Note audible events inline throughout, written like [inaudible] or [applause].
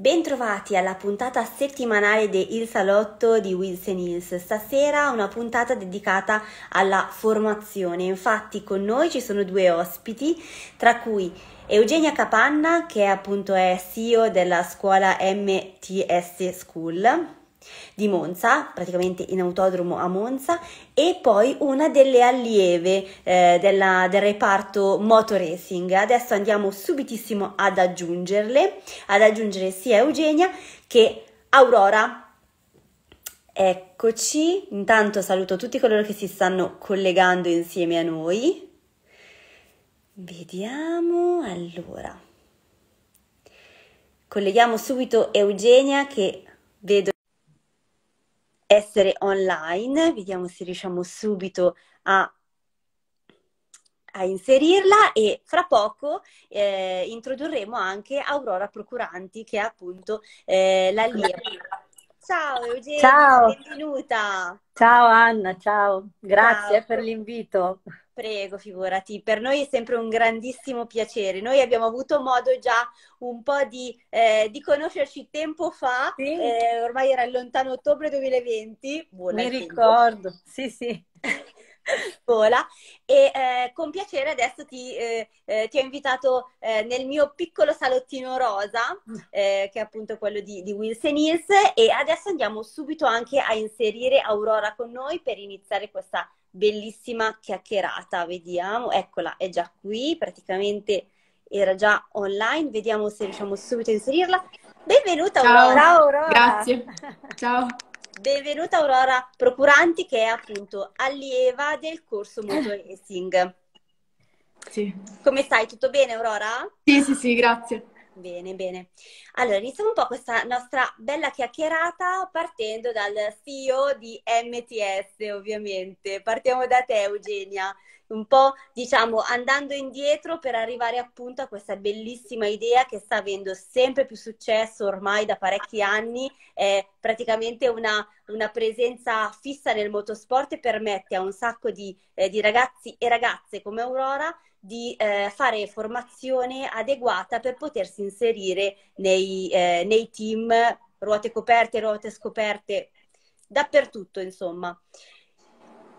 Bentrovati alla puntata settimanale di Il Salotto di Wilson Hills. Stasera una puntata dedicata alla formazione. Infatti con noi ci sono due ospiti, tra cui Eugenia Capanna, che appunto è CEO della scuola MTS School, di Monza, praticamente in autodromo a Monza, e poi una delle allieve eh, della, del reparto motoracing. Adesso andiamo subitissimo ad aggiungerle, ad aggiungere sia Eugenia che Aurora. Eccoci, intanto saluto tutti coloro che si stanno collegando insieme a noi. Vediamo, allora. Colleghiamo subito Eugenia che vedo essere online, vediamo se riusciamo subito a, a inserirla e fra poco eh, introdurremo anche Aurora Procuranti che è appunto eh, l'allieva. Ciao Eugenia, ciao. benvenuta. Ciao Anna, ciao, grazie ciao. per l'invito. Prego, figurati, per noi è sempre un grandissimo piacere. Noi abbiamo avuto modo già un po' di, eh, di conoscerci tempo fa, sì. eh, ormai era il lontano ottobre 2020. Buona Mi ricordo, sì, sì. [laughs] [laughs] vola e eh, con piacere adesso ti, eh, eh, ti ho invitato eh, nel mio piccolo salottino rosa eh, che è appunto quello di, di Wilson Hills e adesso andiamo subito anche a inserire Aurora con noi per iniziare questa bellissima chiacchierata. Vediamo, eccola, è già qui, praticamente era già online. Vediamo se riusciamo subito a inserirla. Benvenuta Ciao. Aurora. [laughs] Ciao Aurora. Grazie. Ciao. Benvenuta Aurora Procuranti che è appunto allieva del corso Moto Racing. Sì. Come stai? Tutto bene Aurora? Sì, sì, sì, grazie. Bene, bene. Allora, iniziamo un po' questa nostra bella chiacchierata partendo dal CEO di MTS, ovviamente. Partiamo da te, Eugenia. Un po', diciamo, andando indietro per arrivare appunto a questa bellissima idea che sta avendo sempre più successo ormai da parecchi anni, è praticamente una, una presenza fissa nel motorsport e permette a un sacco di, eh, di ragazzi e ragazze come Aurora di eh, fare formazione adeguata per potersi inserire nei, eh, nei team, ruote coperte, ruote scoperte, dappertutto, insomma.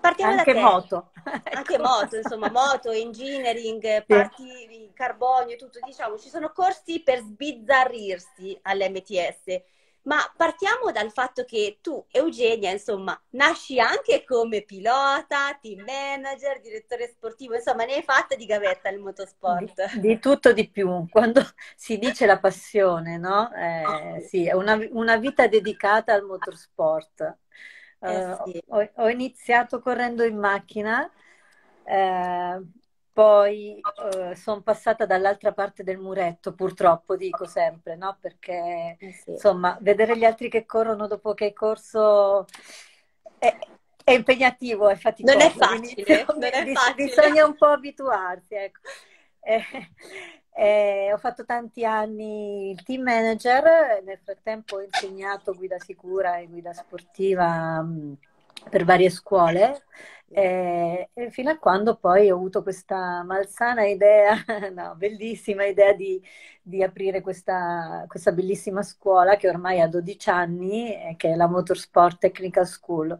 Partiamo anche moto. [laughs] Anche moto, insomma, moto, engineering, parti carbonio, tutto, diciamo, ci sono corsi per sbizzarrirsi all'MTS ma partiamo dal fatto che tu, Eugenia, insomma, nasci anche come pilota, team manager, direttore sportivo, insomma, ne hai fatta di gavetta il motorsport. Di, di tutto di più. Quando [laughs] si dice la passione, no? Eh, oh. Sì, è una, una, vita dedicata al motorsport. Eh, uh, sì. ho, ho, iniziato correndo in macchina. Eh, poi eh, sono passata dall'altra parte del muretto, purtroppo dico sempre, no? Perché eh sì. insomma, vedere gli altri che corrono dopo che hai corso è, è impegnativo, è faticoso. Non è facile, non è facile. bisogna un po' abituarsi. Ecco. Eh, eh, ho fatto tanti anni il team manager, nel frattempo ho insegnato guida sicura e guida sportiva mh, per varie scuole e, e, fino a quando poi ho avuto questa malsana idea, [laughs] no, bellissima idea di, di aprire questa, questa, bellissima scuola che ormai ha 12 anni, che è la Motorsport Technical School.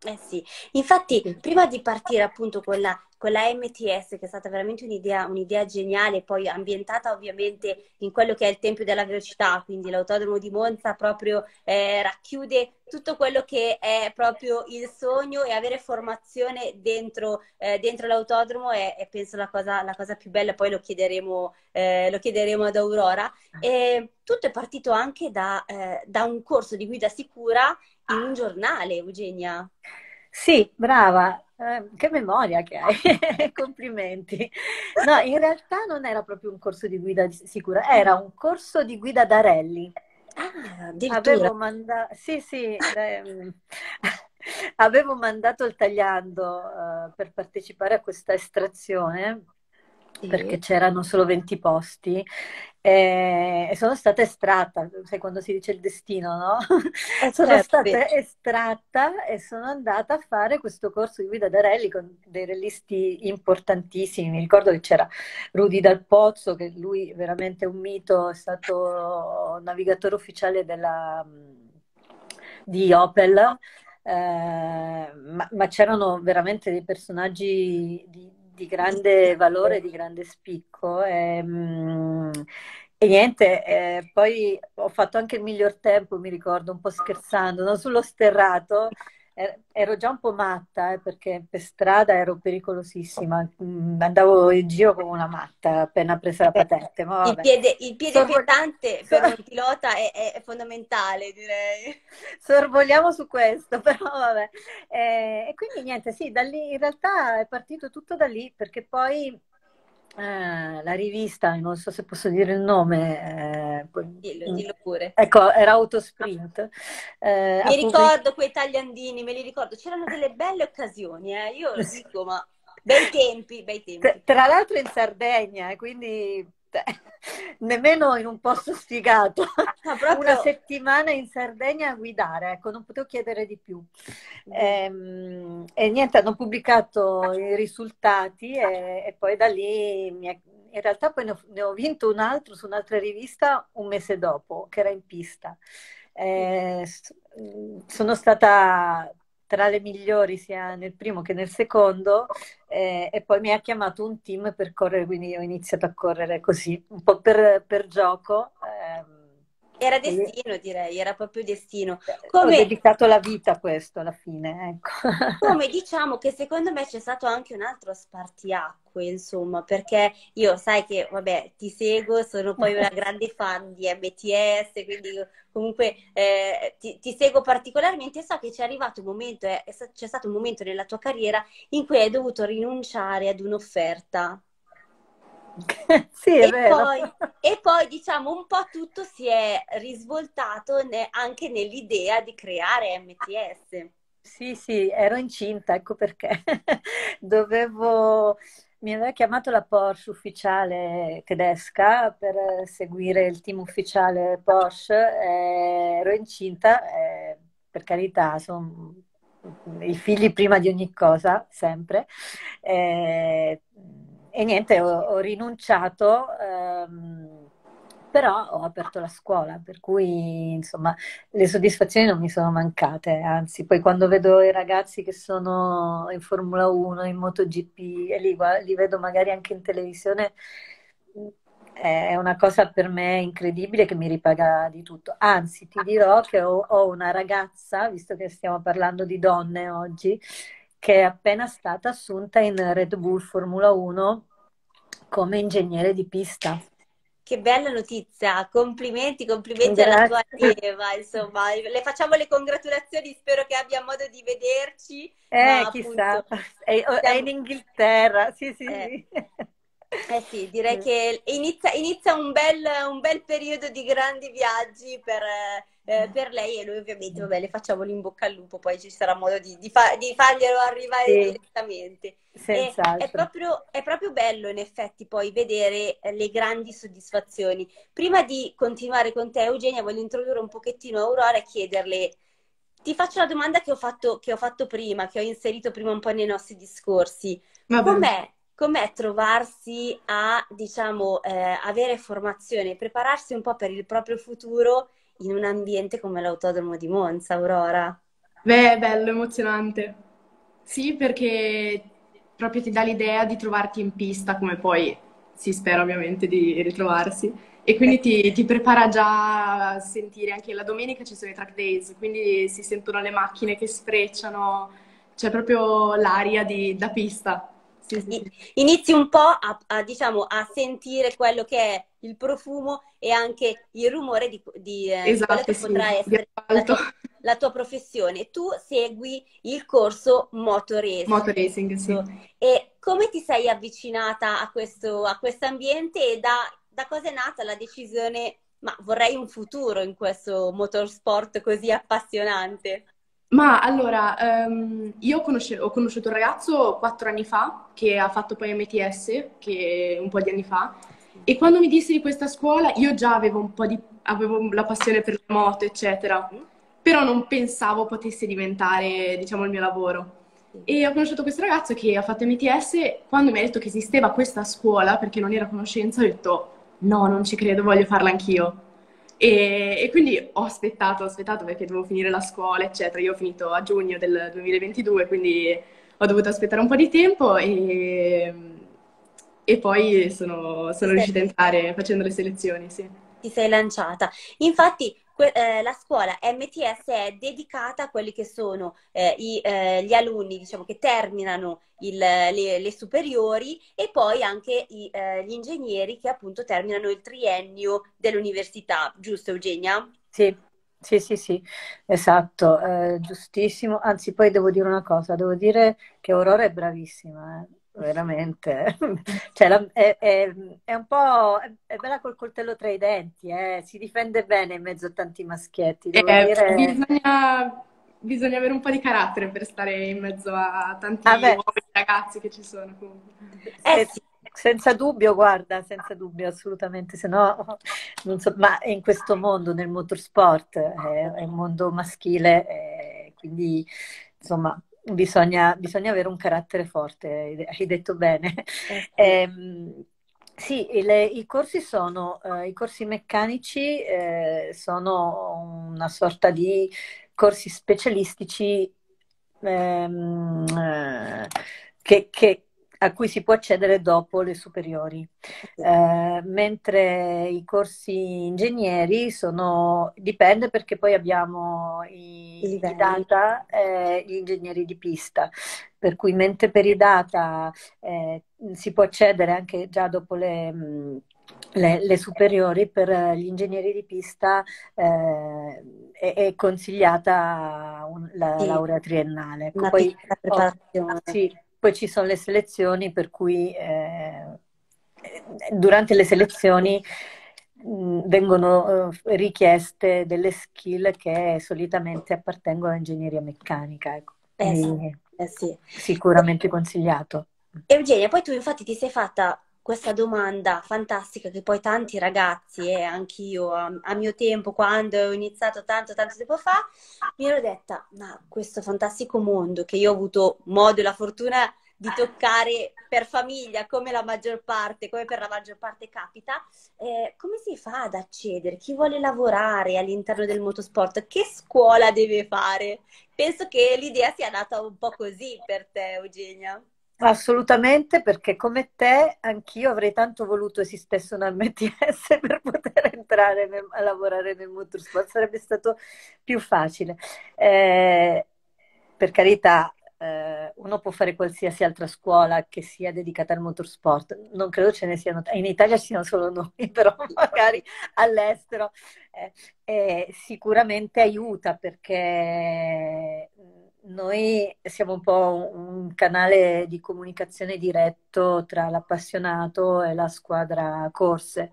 Eh sì, infatti prima di partire appunto con la con la MTS, che è stata veramente un'idea, un'idea, geniale, poi ambientata ovviamente in quello che è il Tempio della Velocità, quindi l'autodromo di Monza proprio eh, racchiude tutto quello che è proprio il sogno e avere formazione dentro, eh, dentro l'autodromo è, è, penso la cosa, la cosa, più bella, poi lo chiederemo, eh, lo chiederemo ad Aurora. E tutto è partito anche da, eh, da un corso di guida sicura in un giornale, Eugenia. Sì, brava, eh, che memoria che hai, [laughs] complimenti. No, in realtà non era proprio un corso di guida sicura, era un corso di guida da rally. Ah, avevo mandato, sì, sì, ehm, [laughs] avevo mandato il tagliando uh, per partecipare a questa estrazione sì. perché c'erano solo 20 posti e sono stata estratta, sai quando si dice il destino, no? Eh, [laughs] sono certo. stata estratta e sono andata a fare questo corso di guida da rally con dei realisti importantissimi. Mi ricordo che c'era Rudy Dal Pozzo, che lui veramente è un mito, è stato navigatore ufficiale della, di Opel. Eh, ma, ma, c'erano veramente dei personaggi di, di grande valore, di grande spicco. E, mm, e niente, eh, poi ho fatto anche il miglior tempo, mi ricordo, un po' scherzando, no? sullo sterrato. Er, ero già un po' matta eh, perché per strada ero pericolosissima, mm, andavo in giro come una matta appena presa la patente. il piede, il piede Sorvo... pesante per un pilota è, è, fondamentale, direi. Sorvoliamo su questo, [laughs] però vabbè. Eh, e quindi niente, sì, da lì in realtà è partito tutto da lì perché poi eh, la rivista, non so se posso dire il nome, eh, dillo, dillo, pure. Ecco, era Autosprint. Eh, mi ricordo quei tagliandini, me li ricordo, c'erano delle belle occasioni, eh. io lo dico, ma bei tempi, bei tempi. Tra l'altro in Sardegna, quindi nemmeno in un posto sfigato. No, proprio... Una settimana in Sardegna a guidare, ecco, non potevo chiedere di più. Mm. E, ehm, e, niente, hanno pubblicato i risultati e, e poi da lì mi è, in realtà poi ne ho, ne ho, vinto un altro su un'altra rivista un mese dopo, che era in pista. E, sono stata tra le migliori sia nel primo che nel secondo eh, e poi mi ha chiamato un team per correre, quindi ho iniziato a correre così, un po' per, per gioco. Eh, era destino, direi, era proprio destino. Come... Ho dedicato la vita a questo alla fine, ecco. [laughs] Come diciamo che secondo me c'è stato anche un altro spartiacque, insomma, perché io sai che, vabbè, ti seguo, sono poi una [laughs] grande fan di MTS, quindi comunque eh, ti, ti, seguo particolarmente e so che c'è arrivato un momento, eh, c'è stato un momento nella tua carriera in cui hai dovuto rinunciare ad un'offerta [laughs] sì, e. Poi, e poi, diciamo, un po' tutto si è risvoltato ne, anche nell'idea di creare MTS. Sì, sì, ero incinta, ecco perché. [laughs] Dovevo... Mi aveva chiamato la Porsche ufficiale tedesca per seguire il team ufficiale Porsche, eh, ero incinta, eh, per carità, sono i figli prima di ogni cosa, sempre. Eh, e niente, ho, ho rinunciato, ehm, però ho aperto la scuola, per cui insomma le soddisfazioni non mi sono mancate, anzi poi quando vedo i ragazzi che sono in Formula 1, in MotoGP e li, li vedo magari anche in televisione, è una cosa per me incredibile che mi ripaga di tutto. Anzi, ti dirò che ho, ho una ragazza, visto che stiamo parlando di donne oggi, che è appena stata assunta in Red Bull Formula 1 come ingegnere di pista. Che bella notizia, complimenti, complimenti Grazie. alla tua Eva, insomma, le facciamo le congratulazioni, spero che abbia modo di vederci. Eh, chissà, appunto, è, è, in Inghilterra, sì, sì, eh. sì. [laughs] Eh sì, direi che inizia, inizia un, bel, un, bel, periodo di grandi viaggi per, eh, per, lei e noi ovviamente vabbè, le facciamo l'in bocca al lupo, poi ci sarà modo di, di, fa, di farglielo arrivare sì. direttamente. Senz'altro. È proprio, è proprio bello in effetti poi vedere eh, le grandi soddisfazioni. Prima di continuare con te Eugenia voglio introdurre un pochettino Aurora e chiederle ti faccio la domanda che ho, fatto, che ho fatto prima, che ho inserito prima un po' nei nostri discorsi. Com'è com'è trovarsi a, diciamo, eh, avere formazione, prepararsi un po' per il proprio futuro in un ambiente come l'autodromo di Monza, Aurora? Beh, è bello, emozionante. Sì, perché proprio ti dà l'idea di trovarti in pista, come poi si spera ovviamente di ritrovarsi. E quindi ti, ti, prepara già a sentire anche la domenica ci sono i track days, quindi si sentono le macchine che sfrecciano, c'è proprio l'aria di, da pista inizi un po' a, a, diciamo, a sentire quello che è il profumo e anche il rumore di, di, esatto, di quello che sì, potrà essere la tua, la tua, professione. Tu segui il corso Motor Racing. Motor Racing, sì. E come ti sei avvicinata a questo a ambiente e da, da cosa è nata la decisione, ma vorrei un futuro in questo motorsport così appassionante? Ma allora, um, io conosce- ho conosciuto un ragazzo quattro anni fa che ha fatto poi MTS, che un po' di anni fa, e quando mi disse di questa scuola io già avevo un po' di, avevo la passione per la moto, eccetera, però non pensavo potesse diventare, diciamo, il mio lavoro. E ho conosciuto questo ragazzo che ha fatto MTS, quando mi ha detto che esisteva questa scuola, perché non era conoscenza, ho detto no, non ci credo, voglio farla anch'io. E, e, quindi ho aspettato, ho aspettato perché dovevo finire la scuola, eccetera. Io ho finito a giugno del 2022, quindi ho dovuto aspettare un po' di tempo e, e poi sono, sono riuscita a entrare facendo le selezioni, sì. Ti sei lanciata. Infatti, eh, la scuola MTS è dedicata a quelli che sono eh, i, eh, gli alunni, diciamo, che terminano il, le, le, superiori e poi anche i, eh, gli ingegneri che appunto terminano il triennio dell'università, giusto Eugenia? Sì, sì, sì, sì, esatto, eh, giustissimo. Anzi, poi devo dire una cosa, devo dire che Aurora è bravissima, eh veramente. [laughs] Cioè, la, è, è, è, un po' è, bella col coltello tra i denti, eh? si difende bene in mezzo a tanti maschietti. Eh, dire... bisogna, bisogna, avere un po' di carattere per stare in mezzo a tanti ah, ragazzi che ci sono. Eh, sì. Senza dubbio, guarda, senza dubbio, assolutamente, se no, non so, ma in questo mondo, nel motorsport, è, un mondo maschile, eh, quindi insomma, Bisogna, bisogna, avere un carattere forte, hai detto bene. Eh, sì, le, i corsi sono, uh, i corsi meccanici eh, sono una sorta di corsi specialistici ehm, eh, che, che, a cui si può accedere dopo le superiori, eh, mentre i corsi ingegneri sono, dipende perché poi abbiamo i, i data e gli ingegneri di pista, per cui mentre per i data eh, si può accedere anche già dopo le... Le, le, superiori per gli ingegneri di pista eh, è, è, consigliata un, la sì. laurea triennale. Una Poi, preparazione. Oh, sì, poi ci sono le selezioni per cui eh, durante le selezioni mh, vengono eh, richieste delle skill che solitamente appartengono all'ingegneria meccanica. Ecco. Eh sì, eh sì. Sicuramente consigliato. Eugenia, poi tu infatti ti sei fatta questa domanda fantastica che poi tanti ragazzi e anch'io a, a, mio tempo, quando ho iniziato tanto tanto tempo fa, mi ero detta, ma questo fantastico mondo che io ho avuto modo e la fortuna di toccare per famiglia, come la maggior parte, come per la maggior parte capita, eh, come si fa ad accedere? Chi vuole lavorare all'interno del motorsport? Che scuola deve fare? Penso che l'idea sia nata un po' così per te, Eugenia. Assolutamente, perché come te anch'io avrei tanto voluto esistesse un MTS [laughs] per poter entrare nel, a lavorare nel motorsport, sarebbe stato più facile. Eh, per carità, eh, uno può fare qualsiasi altra scuola che sia dedicata al motorsport, non credo ce ne siano, in Italia ci siano solo noi, [laughs] però magari all'estero eh, eh, sicuramente aiuta perché noi siamo un po' un canale di comunicazione diretto tra l'appassionato e la squadra corse,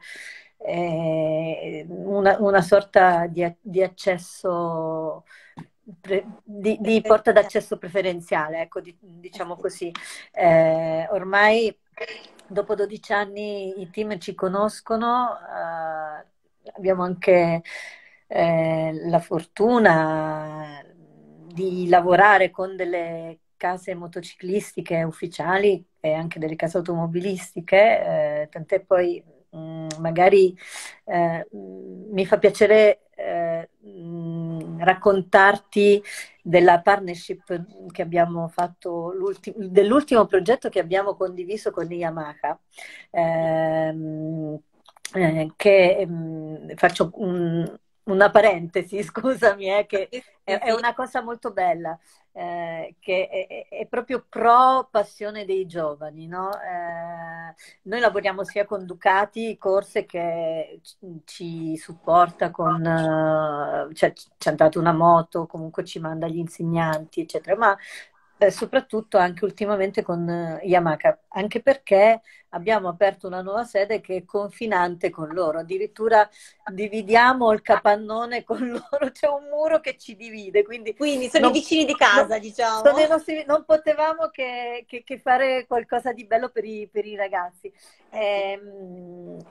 una, una, sorta di, di accesso, pre, di, di, porta d'accesso preferenziale, ecco, di, diciamo così. Eh, ormai dopo 12 anni i team ci conoscono, eh, abbiamo anche eh, la fortuna di lavorare con delle case motociclistiche ufficiali e anche delle case automobilistiche, eh, tant'è poi mh, mm, magari eh, mi fa piacere eh, mh, raccontarti della partnership che abbiamo fatto, dell'ultimo progetto che abbiamo condiviso con Yamaha. Ehm, eh, che mh, mm, faccio un, una parentesi, [laughs] scusami, eh, che è, è, una cosa molto bella, eh, che è, è, proprio pro passione dei giovani. No? Eh, noi lavoriamo sia con Ducati, Corse, che ci supporta con, eh, cioè ci ha dato una moto, comunque ci manda gli insegnanti, eccetera, ma eh, soprattutto anche ultimamente con eh, Yamaha, anche perché abbiamo aperto una nuova sede che è confinante con loro, addirittura dividiamo il capannone con [laughs] loro, c'è un muro che ci divide, quindi, quindi sono non, i vicini di casa, non, diciamo. Nostri, non potevamo che, che, che, fare qualcosa di bello per i, per i ragazzi. Eh,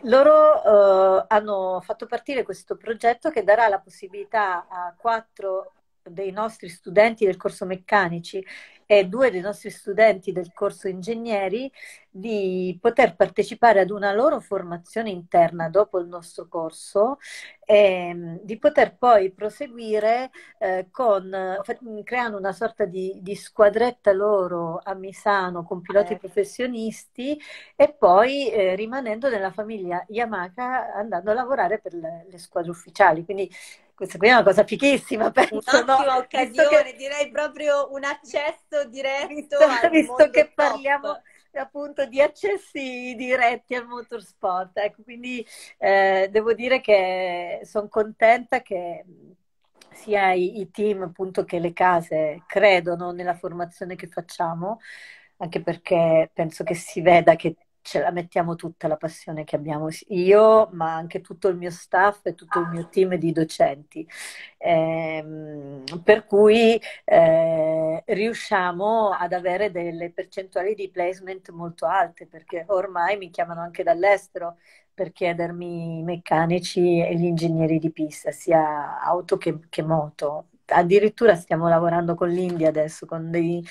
loro hanno fatto partire questo progetto che darà la possibilità a quattro dei nostri studenti del corso meccanici e due dei nostri studenti del corso ingegneri di poter partecipare ad una loro formazione interna dopo il nostro corso e di poter poi proseguire eh, con, creando una sorta di, di, squadretta loro a Misano con piloti eh. professionisti e poi eh, rimanendo nella famiglia Yamaha andando a lavorare per le, le squadre ufficiali. Quindi questa qui è una cosa fichissima, penso. Un'ottima no? occasione, che... direi proprio un accesso diretto visto, [laughs] visto che top. parliamo appunto di accessi diretti al motorsport. Ecco, quindi eh, devo dire che sono contenta che sia i, i, team appunto che le case credono nella formazione che facciamo, anche perché penso che si veda che ce la mettiamo tutta la passione che abbiamo io, ma anche tutto il mio staff e tutto il mio team di docenti. Eh, per cui eh, riusciamo ad avere delle percentuali di placement molto alte, perché ormai mi chiamano anche dall'estero per chiedermi i meccanici e gli ingegneri di pista, sia auto che, che moto addirittura stiamo lavorando con l'India adesso, con, dei,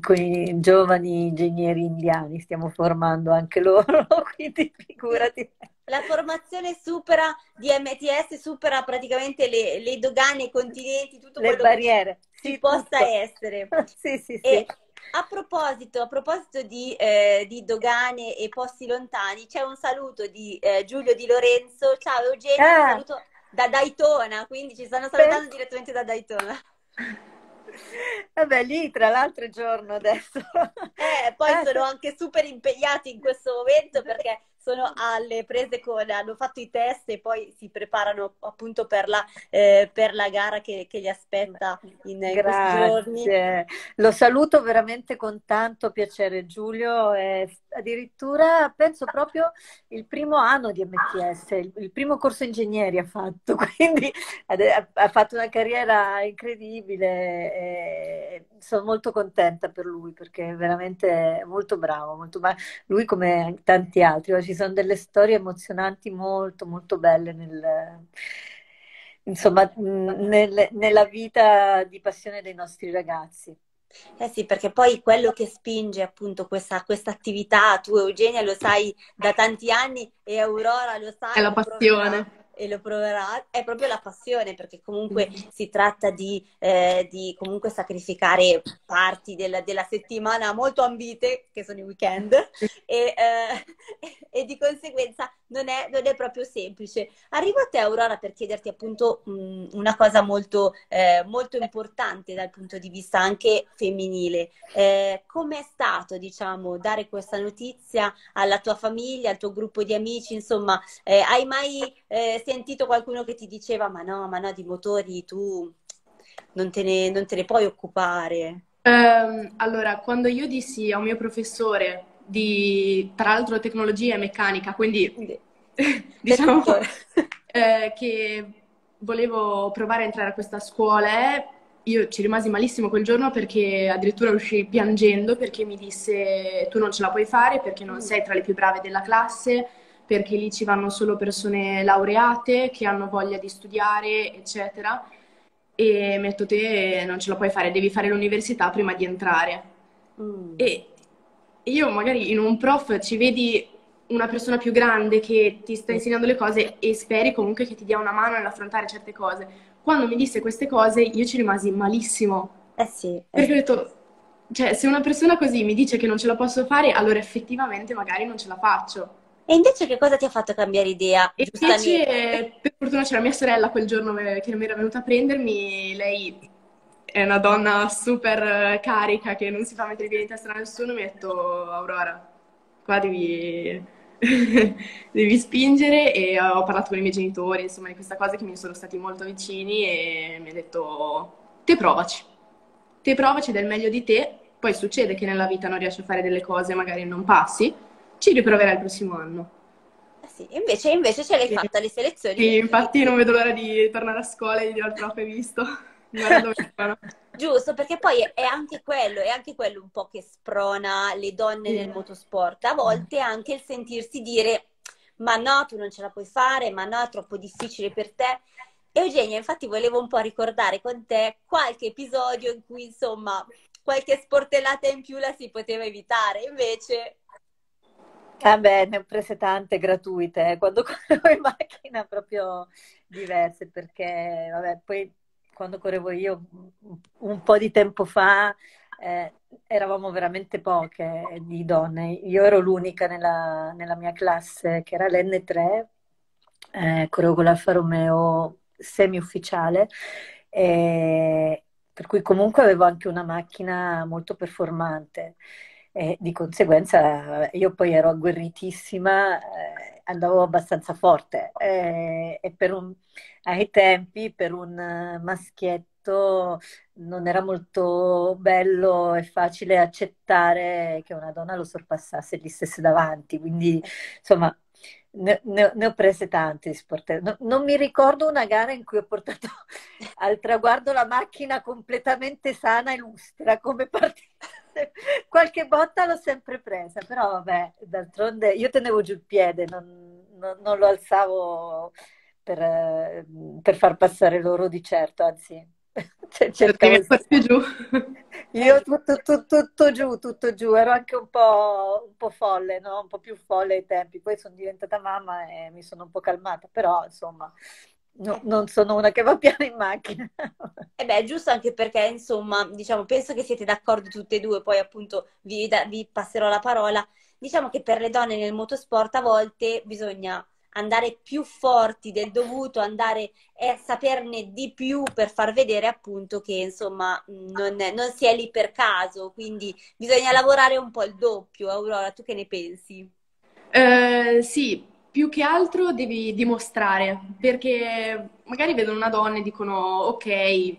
con i giovani ingegneri indiani, stiamo formando anche loro, [laughs] quindi figurati. La formazione supera di MTS, supera praticamente le, le dogane, i continenti, tutto le quello barriere. che sì, possa essere. [laughs] sì, sì, e A proposito, a proposito di, eh, di, dogane e posti lontani, c'è un saluto di eh, Giulio Di Lorenzo. Ciao Eugenio, ah. un saluto da Daytona, quindi ci stanno salutando per... direttamente da Daytona. [laughs] Vabbè, lì tra l'altro giorno adesso. Eh, poi eh, sono anche super impegnati in questo momento perché sono alle prese con, hanno fatto i test e poi si preparano appunto per la, eh, per la gara che, che, li aspetta in Grazie. questi giorni. Lo saluto veramente con tanto piacere Giulio, è addirittura penso proprio il primo anno di MTS, il, il primo corso ingegneri ha fatto, [laughs] quindi ha, ha fatto una carriera incredibile e sono molto contenta per lui perché è veramente molto bravo, molto bravo. lui come tanti altri. Oggi sono delle storie emozionanti molto, molto belle nel, insomma, nel, nella vita di passione dei nostri ragazzi. Eh sì, perché poi quello che spinge appunto questa, questa attività, tu Eugenia lo sai da tanti anni e Aurora lo sai. È la passione e lo proverà, è proprio la passione, perché comunque mm-hmm. si tratta di, eh, di comunque sacrificare parti della, della, settimana molto ambite, che sono i weekend, e, eh, [laughs] e di conseguenza non è, non è, proprio semplice. Arrivo a te, Aurora, per chiederti appunto mh, una cosa molto, eh, molto, importante dal punto di vista anche femminile. Eh, Come è stato, diciamo, dare questa notizia alla tua famiglia, al tuo gruppo di amici? Insomma, eh, hai mai eh, sentito qualcuno che ti diceva ma no, ma no, di motori tu non te ne, non te ne puoi occupare? Um, allora, quando io dissi a un mio professore di, tra l'altro, tecnologia e meccanica, quindi [laughs] diciamo eh, che volevo provare a entrare a questa scuola, io ci rimasi malissimo quel giorno perché addirittura uscì piangendo perché mi disse tu non ce la puoi fare perché non mm. sei tra le più brave della classe, perché lì ci vanno solo persone laureate che hanno voglia di studiare, eccetera. E detto te non ce la puoi fare, devi fare l'università prima di entrare. Mm. E io magari in un prof ci vedi una persona più grande che ti sta insegnando le cose e speri comunque che ti dia una mano nell'affrontare certe cose. Quando mi disse queste cose io ci rimasi malissimo. Eh sì. Eh perché ho detto, cioè se una persona così mi dice che non ce la posso fare, allora effettivamente magari non ce la faccio. E invece che cosa ti ha fatto cambiare idea? E invece, per fortuna c'era mia sorella quel giorno che mi era venuta a prendermi, lei è una donna super carica che non si fa mettere i piedi in testa a nessuno, mi ha detto Aurora, qua devi, [laughs] devi spingere e ho parlato con i miei genitori, insomma, di questa cosa che mi sono stati molto vicini e mi ha detto te provaci, te provaci del meglio di te poi succede che nella vita non riesci a fare delle cose, magari non passi, ci riproverai il prossimo anno. Eh sì, invece, invece ce l'hai fatta le selezioni. Sì, infatti non vedo l'ora di tornare a scuola e di dire al prof, hai visto? [laughs] Giusto, perché poi è anche quello, è anche quello un po' che sprona le donne nel motorsport. A volte anche il sentirsi dire ma no, tu non ce la puoi fare, ma no, è troppo difficile per te. Eugenia, infatti volevo un po' ricordare con te qualche episodio in cui insomma qualche sportellata in più la si poteva evitare, invece... Ah beh, ne ho prese tante gratuite, eh, quando [laughs] correvo in macchina proprio diverse, perché vabbè, poi quando correvo io un po' di tempo fa eh, eravamo veramente poche di donne. Io ero l'unica nella, nella mia classe che era l'N3, eh, correvo con l'Alfa Romeo semi-ufficiale, eh, per cui comunque avevo anche una macchina molto performante. E di conseguenza io poi ero agguerritissima, eh, andavo abbastanza forte eh, e per un, ai tempi per un maschietto non era molto bello e facile accettare che una donna lo sorpassasse e gli stesse davanti, quindi insomma ne, ne, ne ho prese tante di sport. No, non mi ricordo una gara in cui ho portato [laughs] al traguardo la macchina completamente sana e lustra come partita. [laughs] Qualche botta l'ho sempre presa, però vabbè, d'altronde io tenevo giù il piede, non, non, non lo alzavo per, per, far passare loro di certo, anzi [laughs] cioè, cercavo giù. [laughs] Io tutto, tutto, tutto, giù, tutto giù, ero anche un po', un po', folle, no? un po' più folle ai tempi, poi sono diventata mamma e mi sono un po' calmata, però insomma no, non sono una che va piano in macchina. E beh, è giusto anche perché insomma, diciamo, penso che siete d'accordo tutte e due, poi appunto vi, vi passerò la parola. Diciamo che per le donne nel motorsport a volte bisogna andare più forti del dovuto, andare e saperne di più per far vedere appunto che insomma non, non si è lì per caso, quindi bisogna lavorare un po' il doppio. Aurora, tu che ne pensi? Eh, sì, più che altro devi dimostrare, perché magari vedono una donna e dicono ok,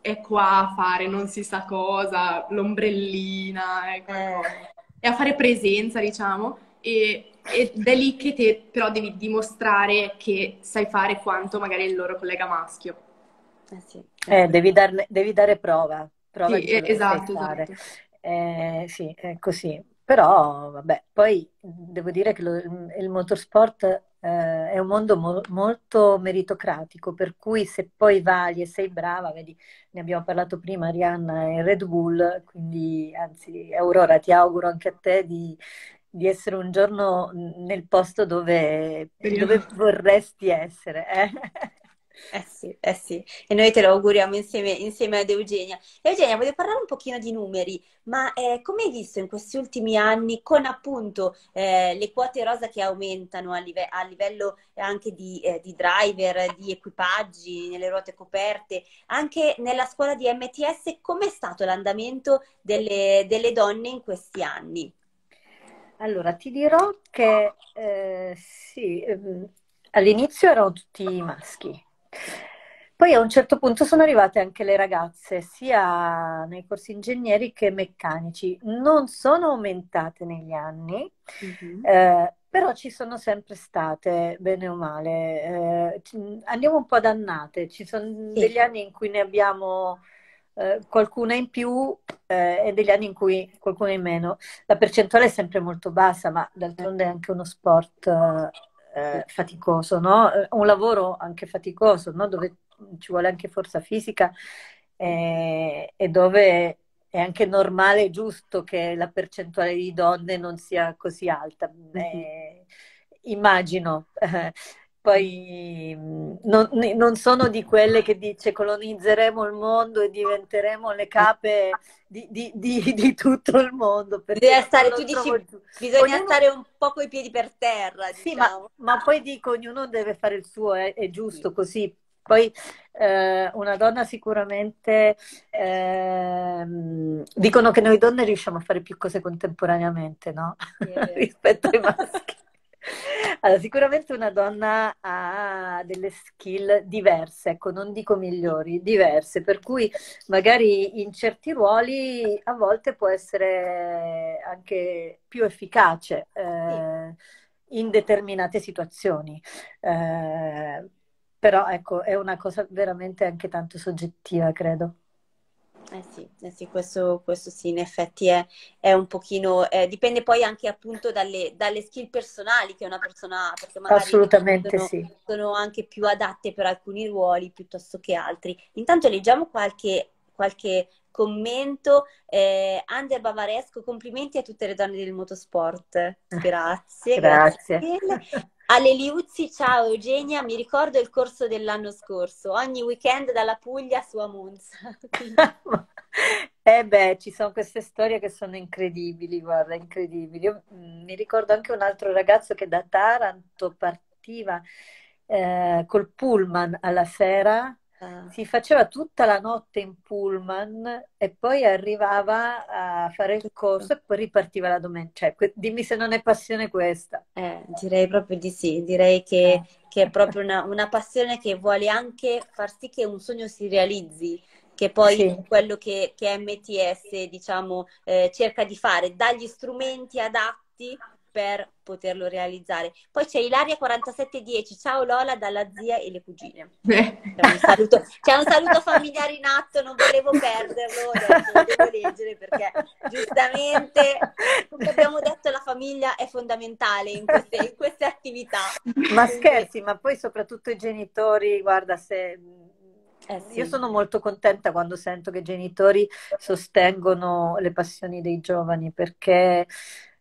è qua a fare non si sa cosa, l'ombrellina, ecco. eh. è a fare presenza, diciamo, e ed è lì che te però devi dimostrare che sai fare quanto magari il loro collega maschio. Eh sì. Eh, devi, darne, devi, dare prova, prova sì, di esatto, esatto. Eh, sì, è così. Però, vabbè, poi devo dire che lo, il motorsport eh, è un mondo mo- molto meritocratico, per cui se poi vali e sei brava, vedi, ne abbiamo parlato prima, Arianna e Red Bull, quindi anzi, Aurora, ti auguro anche a te di, di essere un giorno nel posto dove, dove vorresti essere. Eh? Eh sì, eh sì, e noi te lo auguriamo insieme, insieme ad Eugenia. Eugenia, voglio parlare un pochino di numeri, ma eh, come hai visto in questi ultimi anni con appunto eh, le quote rosa che aumentano a, live- a livello anche di, eh, di, driver, di equipaggi, nelle ruote coperte, anche nella scuola di MTS, com'è stato l'andamento delle, delle donne in questi anni? Allora, ti dirò che eh, sì, ehm, all'inizio erano tutti maschi. Poi a un certo punto sono arrivate anche le ragazze, sia nei corsi ingegneri che meccanici. Non sono aumentate negli anni, mm-hmm. eh, però ci sono sempre state, bene o male. Eh, andiamo un po' dannate, ci sono sì. degli anni in cui ne abbiamo eh, qualcuna in più eh, e degli anni in cui qualcuna in meno. La percentuale è sempre molto bassa, ma d'altronde è anche uno sport eh, faticoso, no? Eh, un lavoro anche faticoso, no? dove ci vuole anche forza fisica e dove è anche normale e giusto che la percentuale di donne non sia così alta. Mm-hmm. immagino. [laughs] Poi non, non, sono di quelle che dice colonizzeremo il mondo e diventeremo le cape di, di, di, di tutto il mondo. Bisogna stare, tu dici, bisogna ognuno... stare un po' coi piedi per terra. Sì, diciamo. ma, ma, poi dico, ognuno deve fare il suo, è, è giusto sì. così. Poi eh, una donna sicuramente eh, dicono che noi donne riusciamo a fare più cose contemporaneamente, no? Sì, [laughs] Rispetto ai maschi. Allora, sicuramente una donna ha delle skill diverse, ecco, non dico migliori, diverse, per cui magari in certi ruoli a volte può essere anche più efficace eh, in determinate situazioni. Eh, però ecco, è una cosa veramente anche tanto soggettiva, credo. Eh sì, eh sì questo, questo, sì, in effetti è, è un pochino, eh, dipende poi anche appunto dalle, dalle, skill personali che una persona ha, perché magari Assolutamente sono, sì. sono anche più adatte per alcuni ruoli piuttosto che altri. Intanto leggiamo qualche, qualche commento. Eh, Ander Bavaresco, complimenti a tutte le donne del motorsport. [laughs] Grazie, grazie. grazie. Ale Liuzzi, ciao Eugenia, mi ricordo il corso dell'anno scorso, ogni weekend dalla Puglia su Monza. [laughs] [laughs] eh beh, ci sono queste storie che sono incredibili, guarda, incredibili. Io, mm, mi ricordo anche un altro ragazzo che da Taranto partiva eh, col pullman alla sera Ah. Si faceva tutta la notte in pullman e poi arrivava a fare il corso e poi ripartiva la domenica. Cioè, dimmi se non è passione questa. Eh, direi proprio di sì, direi che, eh. che è proprio una, una, passione che vuole anche far sì che un sogno si realizzi, che poi sì. quello che, che MTS diciamo, eh, cerca di fare, dagli strumenti adatti per poterlo realizzare. Poi c'è Ilaria4710, ciao Lola dalla zia e le cugine. C'è un, saluto, c'è un saluto familiare in atto, non volevo perderlo, lo devo leggere perché giustamente, come abbiamo detto, la famiglia è fondamentale in queste, in queste attività. Ma scherzi, ma poi soprattutto i genitori, guarda se... Eh sì. Io sono molto contenta quando sento che i genitori sostengono le passioni dei giovani perché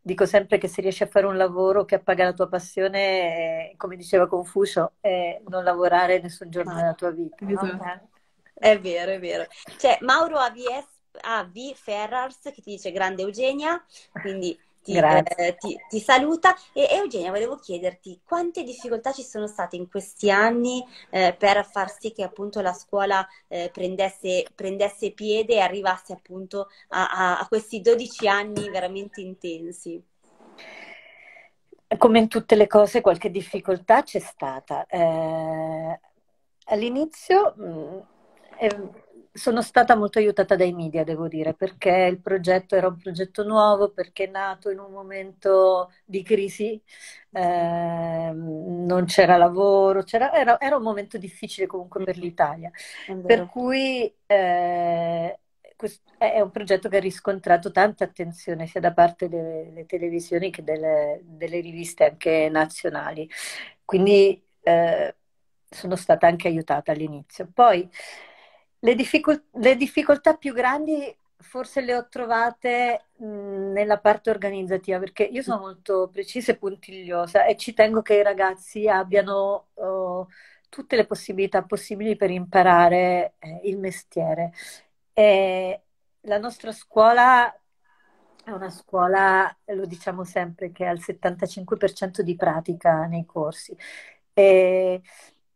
dico sempre che se riesci a fare un lavoro che appaga la tua passione, come diceva Confucio, è non lavorare nessun giorno ah, della tua vita. Okay? È vero, è vero. C'è Mauro AVS, AV Ferrars che ti dice grande Eugenia, quindi ti, eh, ti, ti, saluta. E Eugenia, volevo chiederti quante difficoltà ci sono state in questi anni eh, per far sì che appunto la scuola eh, prendesse, prendesse, piede e arrivasse appunto a, a, a, questi 12 anni veramente intensi? Come in tutte le cose, qualche difficoltà c'è stata. Eh, all'inizio mh, mm, eh, sono stata molto aiutata dai media, devo dire, perché il progetto era un progetto nuovo, perché è nato in un momento di crisi, eh, non c'era lavoro, c'era, era, era, un momento difficile comunque per l'Italia. Per cui eh, è un progetto che ha riscontrato tanta attenzione sia da parte delle televisioni che delle, delle riviste anche nazionali. Quindi eh, sono stata anche aiutata all'inizio. Poi le, difficol- le difficoltà più grandi forse le ho trovate nella parte organizzativa, perché io sono molto precisa e puntigliosa e ci tengo che i ragazzi abbiano oh, tutte le possibilità possibili per imparare eh, il mestiere. E la nostra scuola è una scuola, lo diciamo sempre, che ha il 75% di pratica nei corsi. E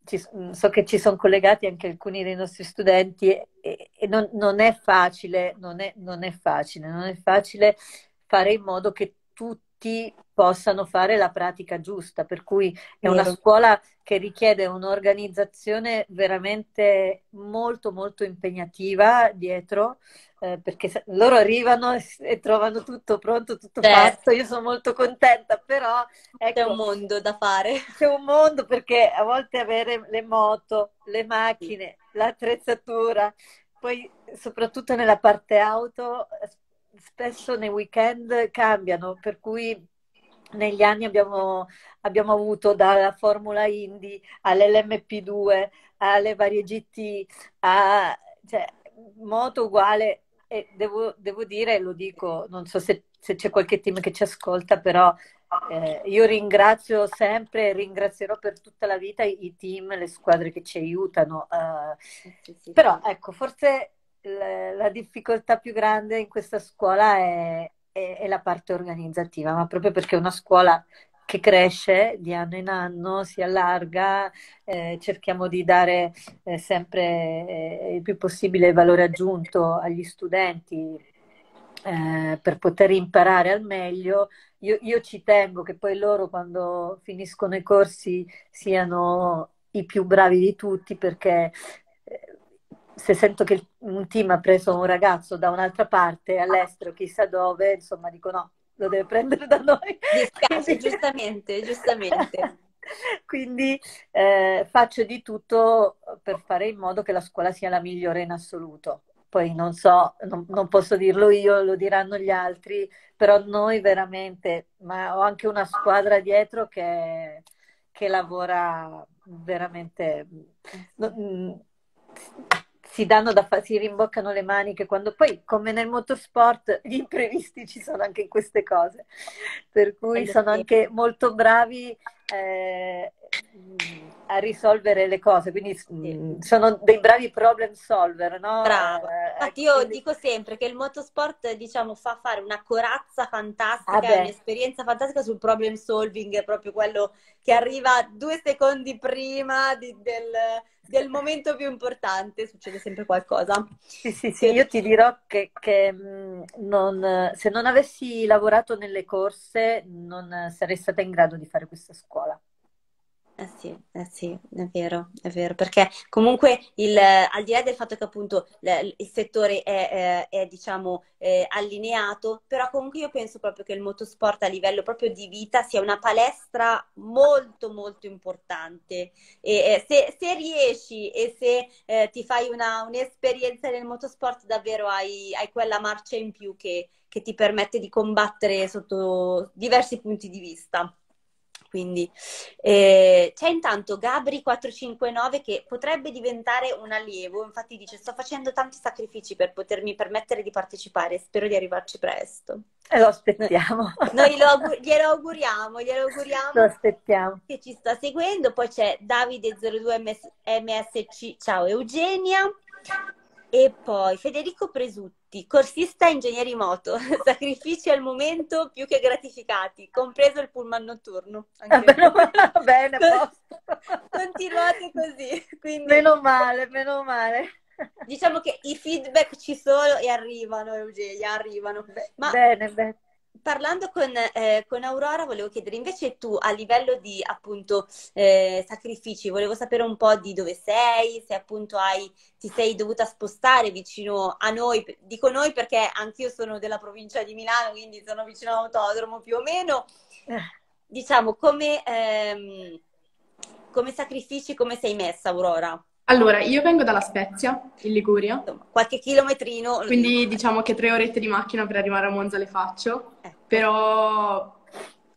ci, mm, so che ci sono collegati anche alcuni dei nostri studenti e, e non, non, è facile, non è, non è facile, non è facile fare in modo che tutti possano fare la pratica giusta, per cui è una scuola che richiede un'organizzazione veramente molto molto impegnativa dietro eh, perché loro arrivano e, e, trovano tutto pronto, tutto certo. fatto. Io sono molto contenta, però ecco, c'è un mondo da fare. C'è un mondo perché a volte avere le moto, le macchine, l'attrezzatura, poi soprattutto nella parte auto, spesso nei weekend cambiano, per cui negli anni abbiamo, abbiamo avuto dalla Formula Indy all'LMP2 alle varie GT a cioè, moto uguale e devo, devo dire, lo dico, non so se, se, c'è qualche team che ci ascolta, però eh, io ringrazio sempre e ringrazierò per tutta la vita i team, le squadre che ci aiutano. Uh, sì, sì, però ecco, forse la, la, difficoltà più grande in questa scuola è, è, è la parte organizzativa, ma proprio perché una scuola che cresce di anno in anno, si allarga, eh, cerchiamo di dare eh, sempre eh, il più possibile valore aggiunto agli studenti eh, per poter imparare al meglio. Io, io ci tengo che poi loro quando finiscono i corsi siano i più bravi di tutti perché se sento che un team ha preso un ragazzo da un'altra parte all'estero, chissà dove, insomma dico no, lo deve prendere da noi. Dispiace, giustamente, giustamente. [laughs] Quindi eh, faccio di tutto per fare in modo che la scuola sia la migliore in assoluto. Poi non so, non, non posso dirlo io, lo diranno gli altri, però noi veramente, ma ho anche una squadra dietro che, che lavora veramente mm, si danno da fare, si rimboccano le maniche quando poi, come nel motorsport, gli imprevisti ci sono anche in queste cose. Per cui sono anche molto bravi eh, a risolvere le cose, quindi sì. sono dei bravi problem solver, no? Bravo. Eh, Infatti io quindi... dico sempre che il motorsport, diciamo, fa fare una corazza fantastica, ah un'esperienza fantastica sul problem solving, proprio quello che arriva due secondi prima di, del, del, momento più importante, succede sempre qualcosa. Sì, sì, sì, io ti dirò che, che non, se non avessi lavorato nelle corse non sarei stata in grado di fare questa scuola. Eh sì, eh sì, è vero, è vero, perché comunque il, al di là del fatto che appunto il settore è, è, è diciamo eh, allineato, però comunque io penso proprio che il motorsport a livello proprio di vita sia una palestra molto molto importante e eh, se, se, riesci e se eh, ti fai una, un'esperienza nel motorsport davvero hai, hai quella marcia in più che, che ti permette di combattere sotto diversi punti di vista. Quindi eh, c'è intanto Gabri459 che potrebbe diventare un allievo, infatti dice sto facendo tanti sacrifici per potermi permettere di partecipare, spero di arrivarci presto. E lo aspettiamo. [laughs] Noi lo augur- glielo auguriamo, glielo auguriamo. Lo aspettiamo. Che ci sta seguendo, poi c'è Davide02MSC, ciao Eugenia. E poi Federico Presutti, corsista ingegneri moto, [laughs] sacrifici al momento più che gratificati, compreso il pullman notturno. Anche [laughs] Bene, [laughs] Continuate così. Quindi... Meno male, meno male. Diciamo che i feedback ci sono e arrivano, Eugenia, arrivano. Ma... Bene, bene parlando con, eh, con, Aurora, volevo chiedere invece tu a livello di appunto eh, sacrifici, volevo sapere un po' di dove sei, se appunto hai, ti sei dovuta spostare vicino a noi, dico noi perché anch'io sono della provincia di Milano, quindi sono vicino all'autodromo più o meno. Eh. Diciamo, come, ehm, come sacrifici, come sei messa Aurora? Allora, io vengo dalla Spezia, in Liguria. Qualche chilometrino. Quindi diciamo che tre orette di macchina per arrivare a Monza le faccio, eh. però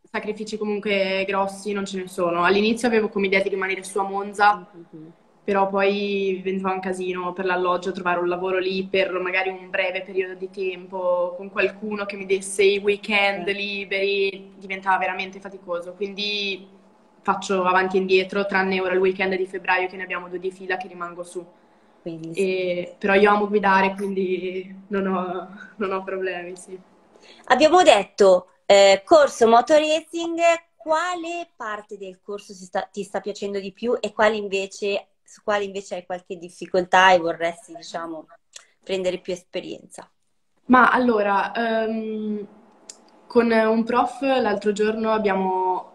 sacrifici comunque grossi non ce ne sono. All'inizio avevo come idea di rimanere su a Monza, mm-hmm. però poi diventava un casino per l'alloggio trovare un lavoro lì per magari un breve periodo di tempo, con qualcuno che mi desse i weekend liberi, diventava veramente faticoso. Quindi faccio avanti e indietro, tranne ora il weekend di febbraio che ne abbiamo due di fila che rimango su. E, però io amo guidare, quindi non ho, non ho problemi, sì. Abbiamo detto eh, corso motor racing, quale parte del corso sta, ti sta piacendo di più e quale invece, su quale invece hai qualche difficoltà e vorresti, diciamo, prendere più esperienza? Ma allora, um, con un prof l'altro giorno abbiamo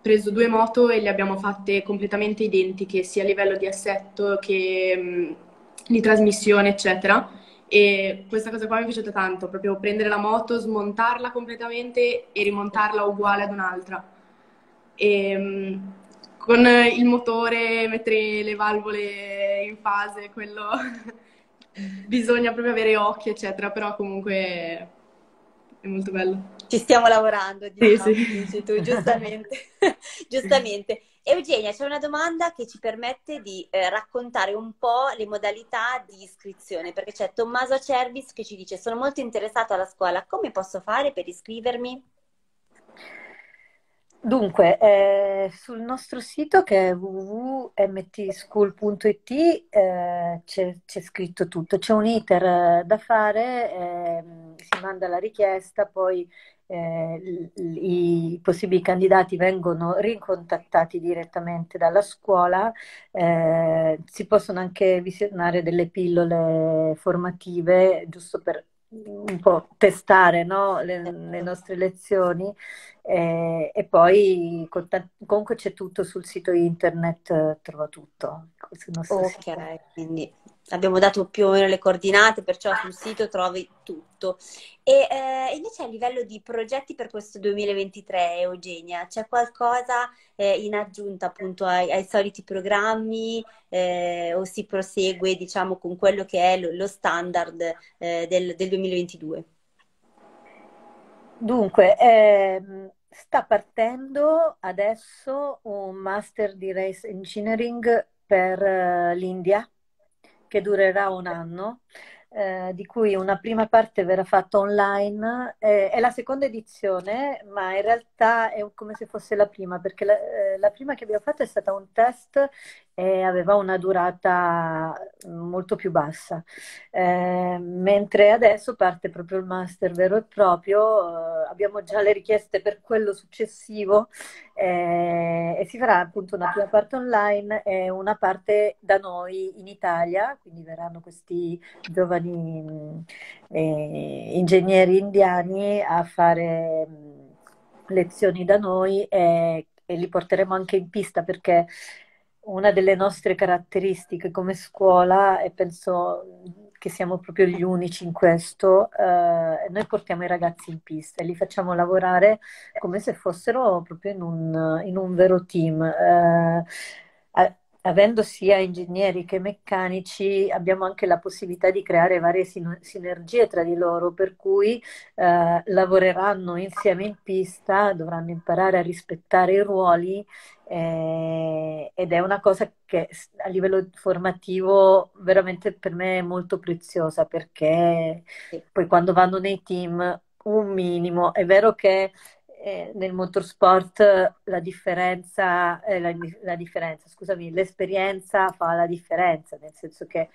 preso due moto e le abbiamo fatte completamente identiche, sia a livello di assetto che mh, di trasmissione, eccetera. E questa cosa qua mi è piaciuta tanto, proprio prendere la moto, smontarla completamente e rimontarla uguale ad un'altra. E, mh, con il motore, mettere le valvole in fase, quello [laughs] bisogna proprio avere occhi, eccetera, però comunque è molto bello. Ci stiamo lavorando, diciamo, sì, sì. dici tu, giustamente. [laughs] giustamente. Eugenia, c'è una domanda che ci permette di eh, raccontare un po' le modalità di iscrizione, perché c'è Tommaso Cervis che ci dice sono molto interessato alla scuola, come posso fare per iscrivermi? Dunque, eh, sul nostro sito che è www.mtschool.it eh, c'è, c'è, scritto tutto, c'è un iter eh, da fare, ehm, si manda la richiesta, poi eh, i possibili candidati vengono ricontattati direttamente dalla scuola, eh, si possono anche visionare delle pillole formative giusto per un po' testare no? le, le, nostre lezioni eh, e poi comunque c'è tutto sul sito internet, trova tutto. Ok, sito. quindi abbiamo dato più o meno le coordinate, perciò sul sito trovi tutto. E eh, invece a livello di progetti per questo 2023, Eugenia, c'è qualcosa eh, in aggiunta appunto ai, ai soliti programmi eh, o si prosegue diciamo con quello che è lo, lo standard eh, del, del, 2022? Dunque, ehm, sta partendo adesso un master di race engineering per uh, l'India che durerà un anno, eh, di cui una prima parte verrà fatta online. Eh, è la seconda edizione, ma in realtà è come se fosse la prima, perché la, eh, la prima che abbiamo fatto è stata un test e aveva una durata molto più bassa, eh, mentre adesso parte proprio il master vero e proprio, eh, abbiamo già le richieste per quello successivo eh, e si farà appunto una prima parte online e una parte da noi in Italia, quindi verranno questi giovani eh, ingegneri indiani a fare lezioni da noi e, e li porteremo anche in pista perché una delle nostre caratteristiche come scuola, e penso che siamo proprio gli unici in questo, eh, noi portiamo i ragazzi in pista e li facciamo lavorare come se fossero proprio in un, in un vero team. Eh, avendo sia ingegneri che meccanici, abbiamo anche la possibilità di creare varie sin- sinergie tra di loro, per cui eh, lavoreranno insieme in pista, dovranno imparare a rispettare i ruoli eh, ed è una cosa che a livello formativo veramente per me è molto preziosa perché poi quando vanno nei team un minimo, è vero che eh, nel motorsport la differenza, eh, la, la differenza, scusami, l'esperienza fa la differenza, nel senso che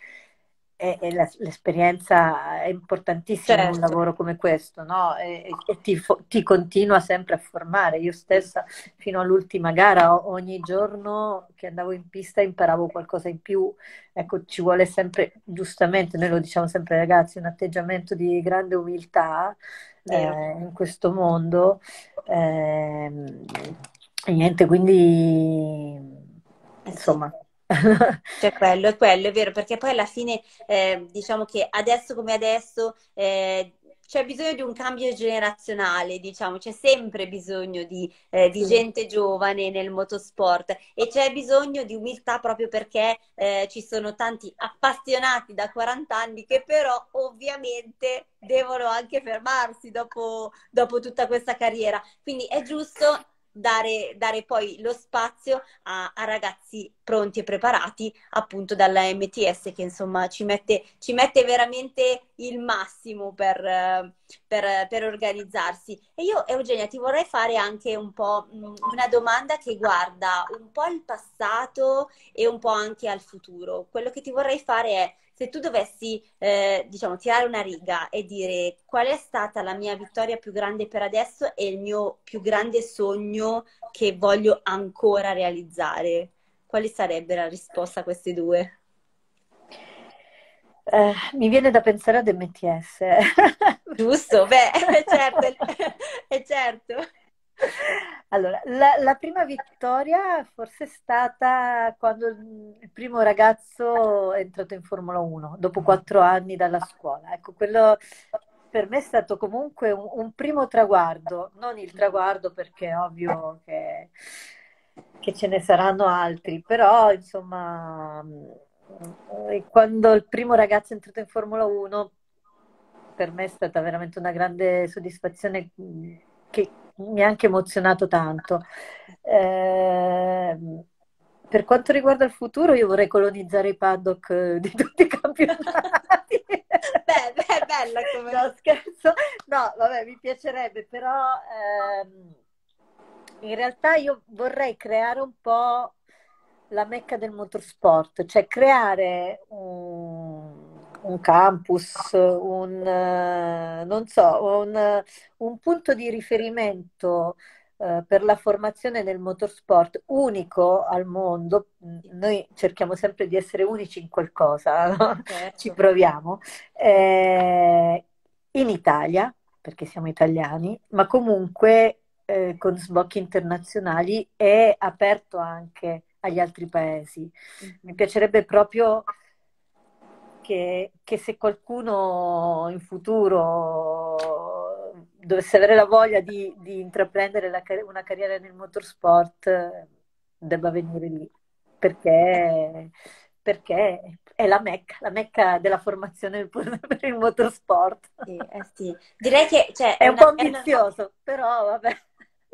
è, è la, l'esperienza è importantissima certo. in un certo. lavoro come questo, no? E, e ti, ti, continua sempre a formare. Io stessa, fino all'ultima gara, ogni giorno che andavo in pista imparavo qualcosa in più. Ecco, ci vuole sempre, giustamente, noi lo diciamo sempre ragazzi, un atteggiamento di grande umiltà eh, in questo mondo. Eh, niente, quindi eh insomma. [laughs] Cioè quello, è quello, è vero, perché poi alla fine eh, diciamo che adesso come adesso eh, c'è bisogno di un cambio generazionale, diciamo, c'è sempre bisogno di, eh, di gente giovane nel motorsport e c'è bisogno di umiltà proprio perché eh, ci sono tanti appassionati da 40 anni che però ovviamente devono anche fermarsi dopo, dopo tutta questa carriera. Quindi è giusto dare, dare poi lo spazio a, a, ragazzi pronti e preparati appunto dalla MTS che insomma ci mette, ci mette veramente il massimo per, per, per, organizzarsi. E io Eugenia ti vorrei fare anche un po' una domanda che guarda un po' il passato e un po' anche al futuro. Quello che ti vorrei fare è se tu dovessi, eh, diciamo, tirare una riga e dire qual è stata la mia vittoria più grande per adesso e il mio più grande sogno che voglio ancora realizzare, quale sarebbe la risposta a queste due? Eh, mi viene da pensare ad MTS. Giusto, beh, [laughs] certo, è certo. Allora, la, la, prima vittoria forse è stata quando il primo ragazzo è entrato in Formula 1, dopo quattro anni dalla scuola. Ecco, quello per me è stato comunque un, un primo traguardo, non il traguardo perché è ovvio che, che ce ne saranno altri, però insomma, quando il primo ragazzo è entrato in Formula 1, per me è stata veramente una grande soddisfazione che mi ha anche emozionato tanto. Eh, per quanto riguarda il futuro, io vorrei colonizzare i paddock di tutti i campionati. [laughs] beh, beh, bella come... No, scherzo. No, vabbè, mi piacerebbe, però ehm, in realtà io vorrei creare un po' la mecca del motorsport, cioè creare un un campus, un, uh, non so, un, un, punto di riferimento uh, per la formazione nel motorsport unico al mondo. Noi cerchiamo sempre di essere unici in qualcosa, no? certo. ci proviamo. Eh, in Italia, perché siamo italiani, ma comunque eh, con sbocchi internazionali e aperto anche agli altri paesi. Mi piacerebbe proprio che, che se qualcuno in futuro dovesse avere la voglia di, di intraprendere la, una carriera nel motorsport, debba venire lì, perché, perché è la mecca, la mecca della formazione per [laughs] il motorsport. Sì, eh sì. Direi che cioè, è, è un una, po' ambizioso, una... però vabbè.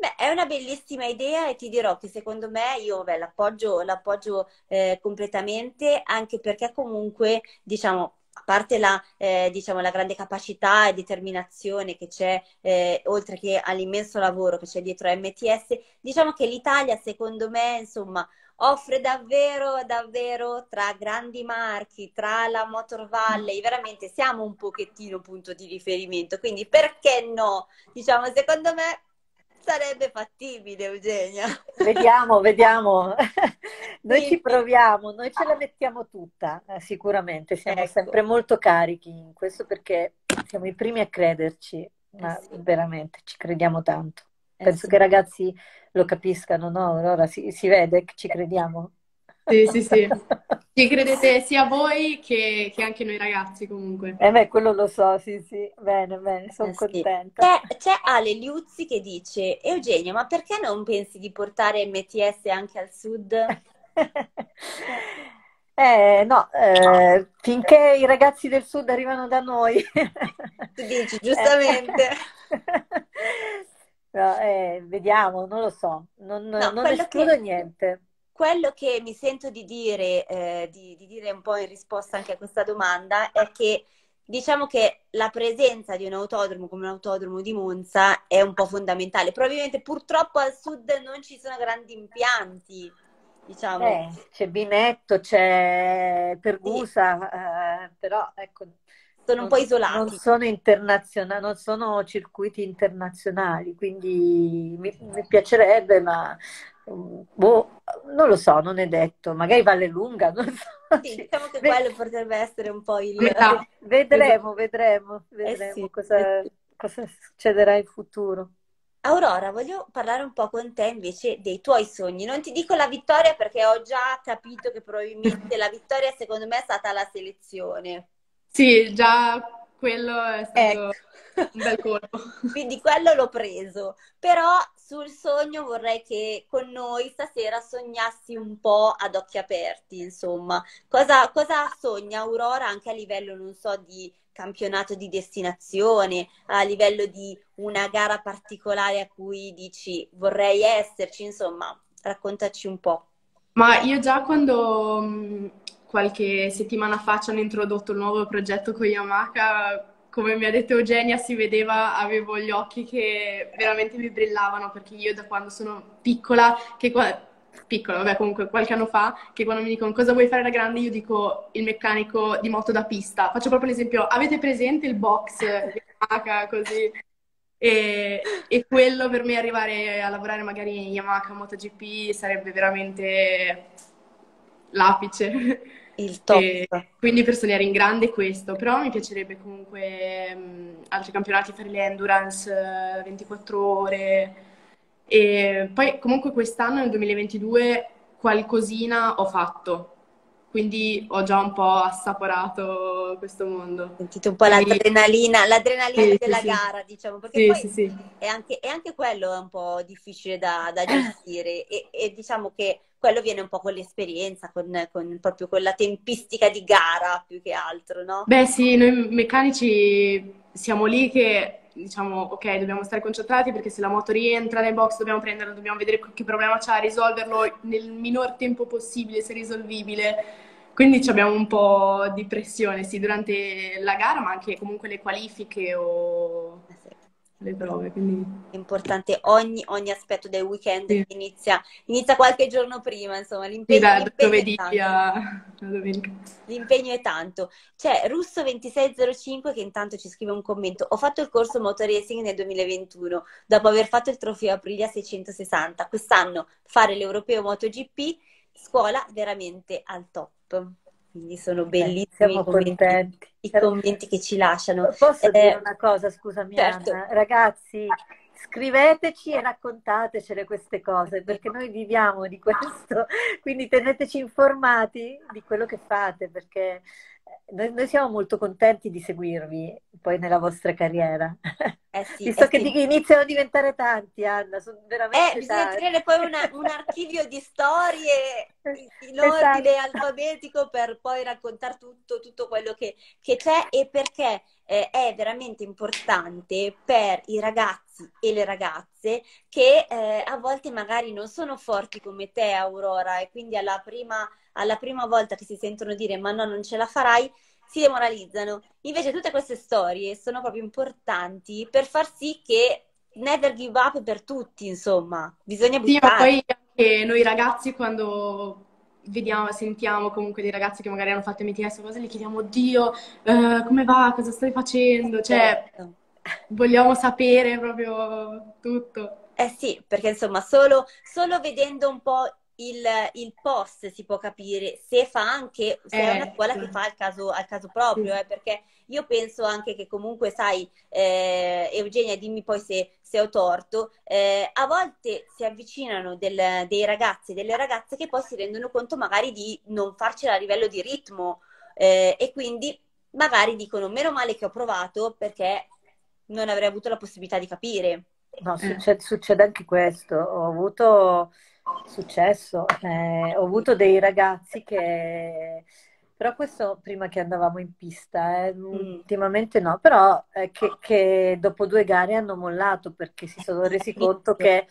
Beh, è una bellissima idea e ti dirò che secondo me io beh, l'appoggio, l'appoggio eh, completamente, anche perché comunque, diciamo, a parte la, eh, diciamo, la, grande capacità e determinazione che c'è, eh, oltre che all'immenso lavoro che c'è dietro a MTS, diciamo che l'Italia, secondo me, insomma, offre davvero, davvero tra grandi marchi, tra la Motor Valley, veramente siamo un pochettino punto di riferimento, quindi perché no? Diciamo, secondo me sarebbe fattibile, Eugenia. [laughs] Vediamo, vediamo. [laughs] Noi ci proviamo, noi ce la mettiamo tutta, eh, sicuramente. Siamo ecco. sempre molto carichi in questo perché siamo i primi a crederci, ma eh sì. veramente ci crediamo tanto. Eh Penso sì. che i ragazzi lo capiscano, no? Allora si, si vede che ci crediamo. Sì, sì, sì. Ci credete sia voi che, che, anche noi ragazzi comunque. Eh beh, quello lo so, sì, sì. Bene, bene, sono eh, contenta. C'è, c'è, Ale Liuzzi che dice, Eugenio, ma perché non pensi di portare MTS anche al sud? [laughs] eh, no, eh, finché i ragazzi del sud arrivano da noi. [laughs] tu dici, giustamente. [laughs] no, eh, vediamo, non lo so, non, no, non escludo che... niente quello che mi sento di dire, eh, di, di dire un po' in risposta anche a questa domanda è che diciamo che la presenza di un autodromo come l'autodromo di Monza è un po' fondamentale. Probabilmente purtroppo al sud non ci sono grandi impianti. Diciamo. Eh, c'è Binetto, c'è Pergusa, sì. eh, però ecco, sono un po' isolati. Non sono internazionali, non sono circuiti internazionali, quindi mi, mi piacerebbe, ma Boh, non lo so, non è detto, magari Valle Lunga, non so. Sì, diciamo che quello potrebbe essere un po' il... Vedremo, vedremo, vedremo eh sì, cosa, cosa succederà in futuro. Aurora, voglio parlare un po' con te invece dei tuoi sogni. Non ti dico la vittoria perché ho già capito che probabilmente la vittoria secondo me è stata la selezione. Sì, già quello è stato ecco. un bel colpo. [laughs] Quindi quello l'ho preso. Però sul sogno vorrei che con noi stasera sognassi un po' ad occhi aperti, insomma. Cosa, cosa sogna Aurora anche a livello, non so, di campionato di destinazione, a livello di una gara particolare a cui dici vorrei esserci, insomma, raccontaci un po'. Ma io già quando qualche settimana fa ci hanno introdotto il nuovo progetto con Yamaha, come mi ha detto Eugenia, si vedeva, avevo gli occhi che veramente mi brillavano perché io da quando sono piccola, che qua, piccola, vabbè comunque qualche anno fa, che quando mi dicono cosa vuoi fare da grande, io dico il meccanico di moto da pista. Faccio proprio l'esempio, avete presente il box Yamaha così? E, e, quello per me arrivare a lavorare magari in Yamaha MotoGP sarebbe veramente l'apice. Il top. E quindi per sognare in grande questo, però mi piacerebbe comunque mh, altri campionati fare le endurance 24 eh, ore. E poi comunque quest'anno, nel 2022, qualcosina ho fatto quindi ho già un po' assaporato questo mondo. Sentite un po' l'adrenalina, l'adrenalina sì, della sì, gara, diciamo, perché sì, poi è anche, è, anche, quello un po' difficile da, da gestire e, e, diciamo che quello viene un po' con l'esperienza, con, con, proprio con la tempistica di gara più che altro, no? Beh sì, noi meccanici siamo lì che diciamo, ok, dobbiamo stare concentrati perché se la moto rientra nel box dobbiamo prenderla, dobbiamo vedere che problema c'ha, risolverlo nel minor tempo possibile, se risolvibile. Quindi abbiamo un po' di pressione, sì, durante la gara, ma anche comunque le qualifiche o le prove. Quindi... È importante ogni, ogni aspetto del weekend sì. inizia, inizia, qualche giorno prima, insomma, l'impegno, sì, da giovedì a domenica. L'impegno è tanto. C'è Russo2605 che intanto ci scrive un commento. Ho fatto il corso Motor Racing nel 2021, dopo aver fatto il trofeo Aprilia 660. Quest'anno fare l'Europeo MotoGP, scuola veramente al top. Quindi sono bellissimi siamo i commenti, i commenti che ci lasciano. Posso eh, dire una cosa, scusami certo. Anna? Ragazzi, scriveteci e raccontatecele queste cose perché noi viviamo di [laughs] questo, quindi teneteci informati di quello che fate perché noi, noi siamo molto contenti di seguirvi poi nella vostra carriera. Eh sì, [laughs] Visto eh che sì. iniziano a diventare tanti, Anna, sono veramente eh, bisogna tenere poi una, un archivio di storie [laughs] in ordine esatto. alfabetico per poi raccontare tutto, tutto quello che, che c'è e perché eh, è veramente importante per i ragazzi e le ragazze che eh, a volte magari non sono forti come te, Aurora, e quindi alla prima, alla prima volta che si sentono dire ma no, non ce la farai, si demoralizzano. Invece tutte queste storie sono proprio importanti per far sì che never give up per tutti, insomma, bisogna buttare. Sì, ma poi anche noi ragazzi quando vediamo, sentiamo comunque dei ragazzi che magari hanno fatto MTS o cose, gli chiediamo, Dio, eh, come va, cosa stai facendo? Cioè, certo. vogliamo sapere proprio tutto. Eh sì, perché insomma, solo, solo vedendo un po' il, il, post si può capire se fa anche, se eh, è una scuola sì. che fa al caso, al caso proprio, sì. eh, perché io penso anche che comunque, sai, eh, Eugenia, dimmi poi se, se ho torto, eh, a volte si avvicinano del, dei ragazzi e delle ragazze che poi si rendono conto magari di non farcela a livello di ritmo eh, e quindi magari dicono meno male che ho provato perché non avrei avuto la possibilità di capire. No, succede, succede anche questo. Ho avuto successo. Eh, ho avuto dei ragazzi che, però questo prima che andavamo in pista, eh, mm. ultimamente no, però eh, che, che, dopo due gare hanno mollato perché si sono [laughs] resi conto che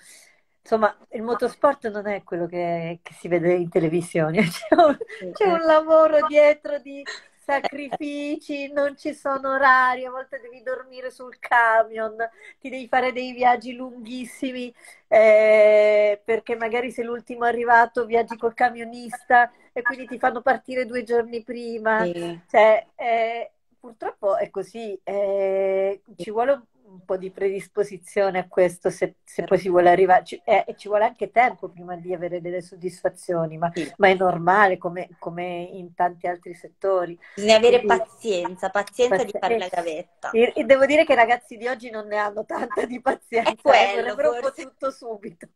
insomma il motorsport non è quello che, che si vede in televisione, [laughs] c'è un, c'è un lavoro dietro di sacrifici, non ci sono orari, a volte devi dormire sul camion, ti devi fare dei viaggi lunghissimi eh, perché magari sei l'ultimo arrivato, viaggi col camionista e quindi ti fanno partire due giorni prima. Sì. Cioè, eh, purtroppo è così, eh, ci vuole un po' di predisposizione a questo se, se poi si vuole arrivare, ci, eh, ci, vuole anche tempo prima di avere delle soddisfazioni, ma, sì. ma è normale come, come, in tanti altri settori. Bisogna avere Quindi, pazienza, pazienza pazi- di fare la gavetta. E, e, devo dire che i ragazzi di oggi non ne hanno tanta di pazienza, è quello, eh, un po' tutto subito.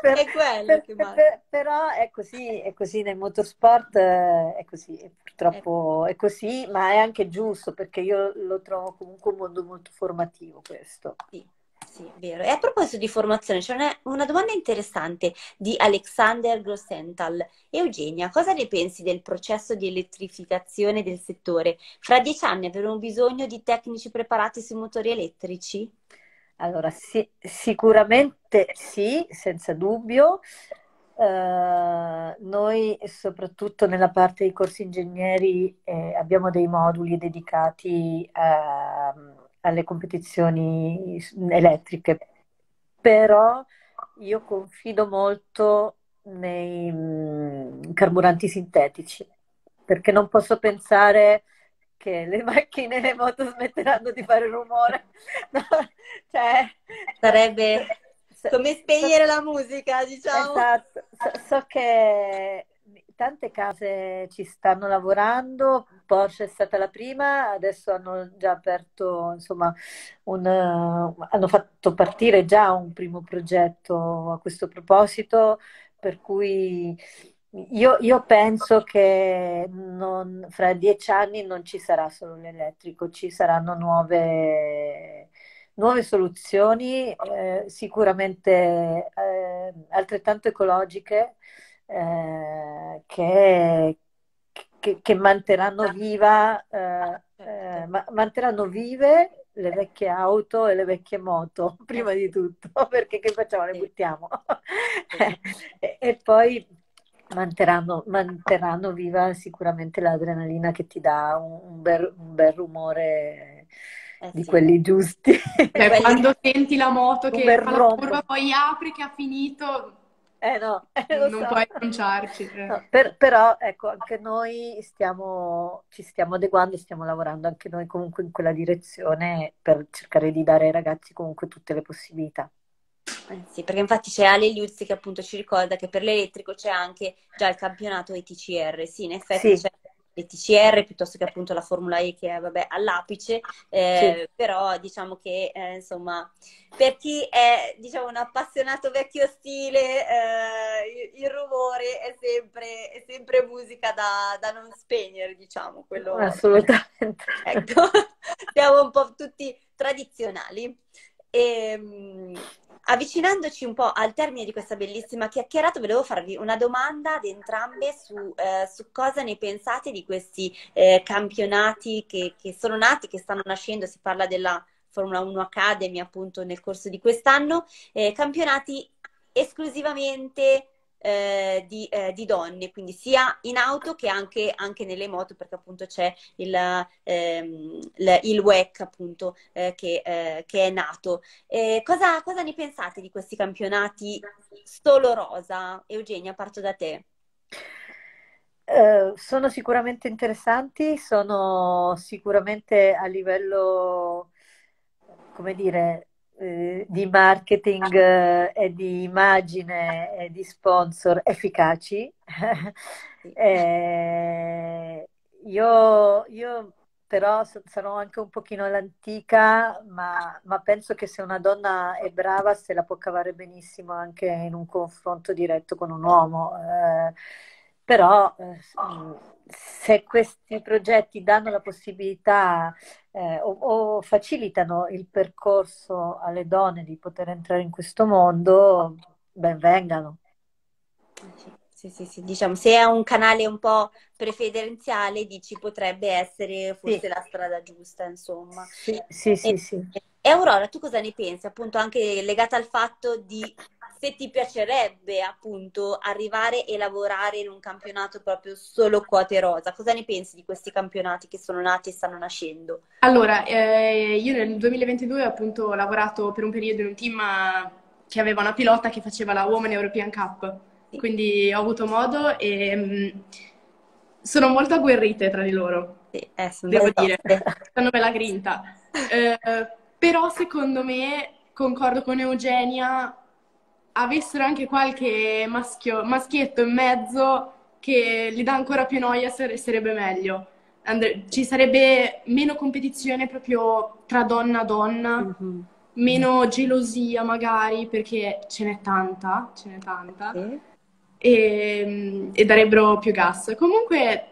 Per, è quello per, per, però è così, è così nel motorsport, eh, è così, purtroppo è così, ma è anche giusto perché io lo trovo comunque un mondo molto formativo. Questo questo. Sì. Sì, vero. E a proposito di formazione, c'è una, una, domanda interessante di Alexander Grossenthal. Eugenia, cosa ne pensi del processo di elettrificazione del settore? Fra dieci anni avremo bisogno di tecnici preparati sui motori elettrici? Allora, sì, sicuramente sì, senza dubbio. Uh, noi soprattutto nella parte dei corsi ingegneri eh, abbiamo dei moduli dedicati a alle competizioni elettriche, però io confido molto nei mm, carburanti sintetici, perché non posso pensare che le macchine e le moto smetteranno di fare rumore. [laughs] No, cioè, Sarebbe come spegnere so, la musica, diciamo. Esatto, so, so che tante case ci stanno lavorando, Porsche è stata la prima, adesso hanno già aperto, insomma, un, hanno fatto partire già un primo progetto a questo proposito, per cui io, io penso che non, fra dieci anni non ci sarà solo l'elettrico, ci saranno nuove, nuove soluzioni, eh, sicuramente eh, altrettanto ecologiche eh, che, che, che, manterranno viva, eh, eh, manterranno vive le vecchie auto e le vecchie moto, [laughs] prima di tutto, [laughs] perché che facciamo? Le buttiamo. [laughs] e, e, poi manterranno, manterranno, viva sicuramente l'adrenalina che ti dà un, un, bel, un bel, rumore eh di sì. quelli giusti. Cioè, quando senti la moto che fa la curva, poi apri che ha finito, eh no, [laughs] eh, non so. puoi pronunciarci. Eh. No, per, però ecco, anche noi stiamo, ci stiamo adeguando, stiamo lavorando anche noi comunque in quella direzione per cercare di dare ai ragazzi comunque tutte le possibilità. Eh sì, perché infatti c'è Ale Liuzzi che appunto ci ricorda che per l'elettrico c'è anche già il campionato ETCR, sì, in effetti sì. c'è le TCR piuttosto che appunto la Formula E che è vabbè, all'apice, eh, sì. però diciamo che eh, insomma per chi è diciamo un appassionato vecchio stile eh, il, rumore è sempre, è sempre musica da, da, non spegnere diciamo quello assolutamente [laughs] ecco siamo un po' tutti tradizionali e, ehm, avvicinandoci un po' al termine di questa bellissima chiacchierata, volevo farvi una domanda ad entrambe su, eh, su cosa ne pensate di questi eh, campionati che, che, sono nati, che stanno nascendo, si parla della Formula 1 Academy appunto nel corso di quest'anno, eh, campionati esclusivamente eh, di, eh, di, donne, quindi sia in auto che anche, anche nelle moto, perché appunto c'è il, ehm, il, WEC appunto eh, che, eh, che, è nato. Cosa, cosa, ne pensate di questi campionati solo rosa? Eugenia, parto da te. Uh, sono sicuramente interessanti, sono sicuramente a livello, come dire, eh, di marketing eh, e di immagine e di sponsor efficaci. [laughs] eh, io, io, però sarò anche un pochino all'antica, ma, ma, penso che se una donna è brava se la può cavare benissimo anche in un confronto diretto con un uomo. Però eh, se questi progetti danno la possibilità eh, o, o, facilitano il percorso alle donne di poter entrare in questo mondo, ben vengano. Sì, sì, sì, diciamo, se è un canale un po' preferenziale, dici potrebbe essere forse sì. la strada giusta, insomma. Sì, sì, sì, e, sì. E Aurora, tu cosa ne pensi? Appunto, anche legata al fatto di se ti piacerebbe appunto arrivare e lavorare in un campionato proprio solo quote rosa. Cosa ne pensi di questi campionati che sono nati e stanno nascendo? Allora, eh, io nel 2022 ho appunto lavorato per un periodo in un team che aveva una pilota che faceva la Women European Cup, sì. quindi ho avuto modo e mh, mm, sono molto agguerrite tra di loro. Sì, eh, devo dire, hanno [laughs] bella grinta. Eh, però secondo me, concordo con Eugenia, avessero anche qualche maschio, maschietto in mezzo che gli dà ancora più noia sarebbe meglio. And- ci sarebbe meno competizione proprio tra donna a donna, mm-hmm. meno gelosia magari, perché ce n'è tanta, ce n'è tanta, sì. e, e, darebbero più gas. Comunque,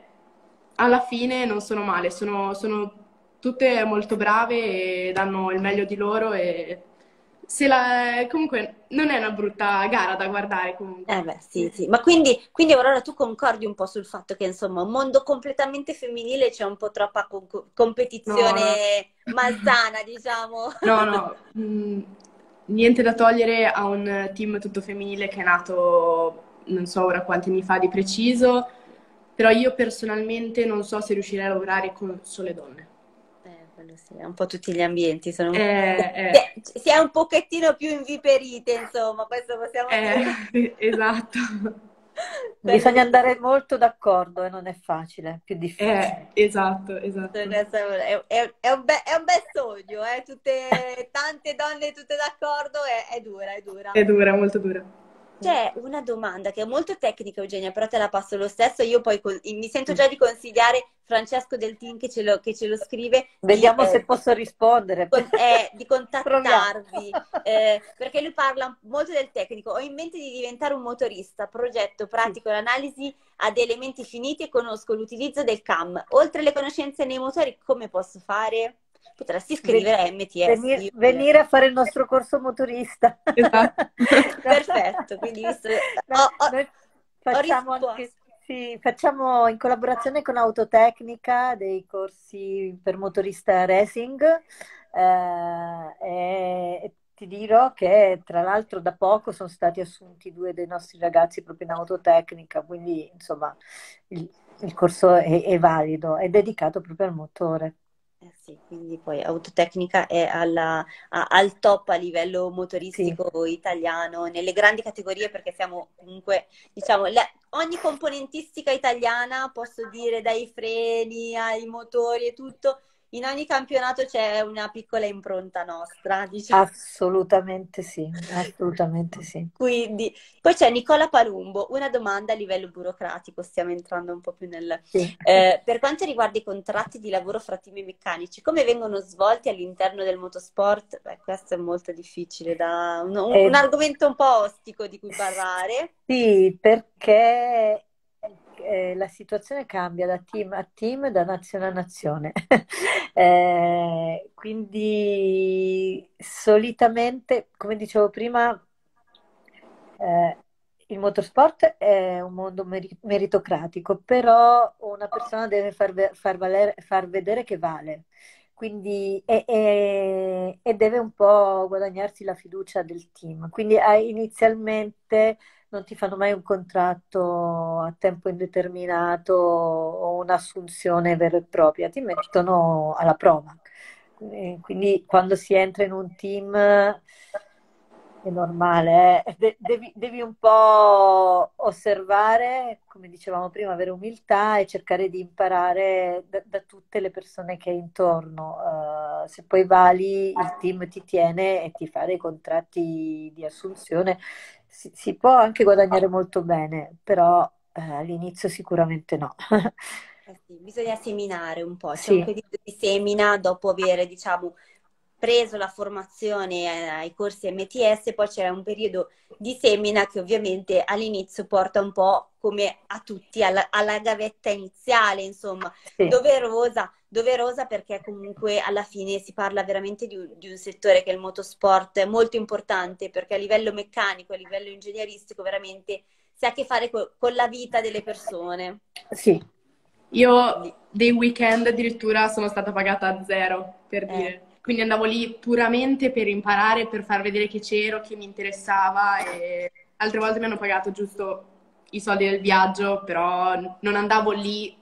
alla fine non sono male, sono, sono tutte molto brave e danno il meglio di loro e la... comunque non è una brutta gara da guardare comunque. Eh beh, sì, sì. Ma quindi, quindi Aurora tu concordi un po' sul fatto che insomma un mondo completamente femminile c'è un po' troppa co- competizione no, malsana, diciamo. [laughs] No, no, mm, niente da togliere a un team tutto femminile che è nato non so ora quanti anni fa di preciso, però io personalmente non so se riuscirei a lavorare con sole donne quello sì, è un po' tutti gli ambienti, sono eh, eh. si è un pochettino più inviperite, insomma, questo possiamo eh, dire. [laughs] Esatto. Bisogna andare molto d'accordo e non è facile, più difficile. Eh, esatto, esatto. È, è, è, un, be- è un bel sogno, eh? tutte, tante donne tutte d'accordo, è, è dura, è dura. È dura, molto dura. C'è una domanda che è molto tecnica, Eugenia, però te la passo lo stesso. Io poi mi sento già di consigliare Francesco Del Team che ce lo, che ce lo scrive. Vediamo di, se eh, posso rispondere. Con, eh, di contattarvi, eh, perché lui parla molto del tecnico. Ho in mente di diventare un motorista, progetto pratico l'analisi ad elementi finiti e conosco l'utilizzo del CAM. Oltre alle conoscenze nei motori, come posso fare? Potresti scrivere a MTS. Venire, venire, a fare il [laughs] nostro corso motorista. Esatto. [laughs] Perfetto, quindi visto... No, ho, ho, facciamo, anche, sì, facciamo in collaborazione con Autotecnica dei corsi per motorista racing eh, e ti dirò che tra l'altro da poco sono stati assunti due dei nostri ragazzi proprio in autotecnica, quindi insomma il, il corso è, è valido, è dedicato proprio al motore. Eh sì, quindi poi Autotecnica è alla, a, al top a livello motoristico sì. italiano, nelle grandi categorie perché siamo comunque, diciamo, le, ogni componentistica italiana, posso dire dai freni ai motori e tutto, in ogni campionato c'è una piccola impronta nostra, diciamo. Assolutamente sì, assolutamente sì. Quindi, poi c'è Nicola Palumbo, una domanda a livello burocratico, stiamo entrando un po' più nel... Sì. Eh, per quanto riguarda i contratti di lavoro fra team meccanici, come vengono svolti all'interno del motorsport? Beh, questo è molto difficile, da... un, un, eh, un argomento un po' ostico di cui parlare. Sì, perché eh, la situazione cambia da team a team, da nazione a nazione. [laughs] eh, quindi solitamente, come dicevo prima, eh, il motorsport è un mondo meritocratico, però una persona deve far, far, valere, far vedere che vale. Quindi, e, e, e, deve un po' guadagnarsi la fiducia del team. Quindi inizialmente non ti fanno mai un contratto a tempo indeterminato o un'assunzione vera e propria, ti mettono alla prova. Quindi quando si entra in un team è normale, eh? devi, devi, un po' osservare, come dicevamo prima, avere umiltà e cercare di imparare da, da tutte le persone che hai intorno. Uh, se poi vali, il team ti tiene e ti fa dei contratti di assunzione si, si può anche guadagnare molto bene, però eh, all'inizio sicuramente no. Eh sì, bisogna seminare un po', c'è sì. un periodo di semina dopo avere, diciamo, preso la formazione eh, ai corsi MTS, poi c'è un periodo di semina che ovviamente all'inizio porta un po' come a tutti alla, alla gavetta iniziale, insomma, sì. doverosa, doverosa perché comunque alla fine si parla veramente di un, di un, settore che è il motorsport molto importante perché a livello meccanico, a livello ingegneristico veramente si ha a che fare co- con la vita delle persone. Sì, io dei weekend addirittura sono stata pagata a zero, per eh. dire. Quindi andavo lì puramente per imparare, per far vedere che c'ero, che mi interessava e altre volte mi hanno pagato giusto i soldi del viaggio, però non andavo lì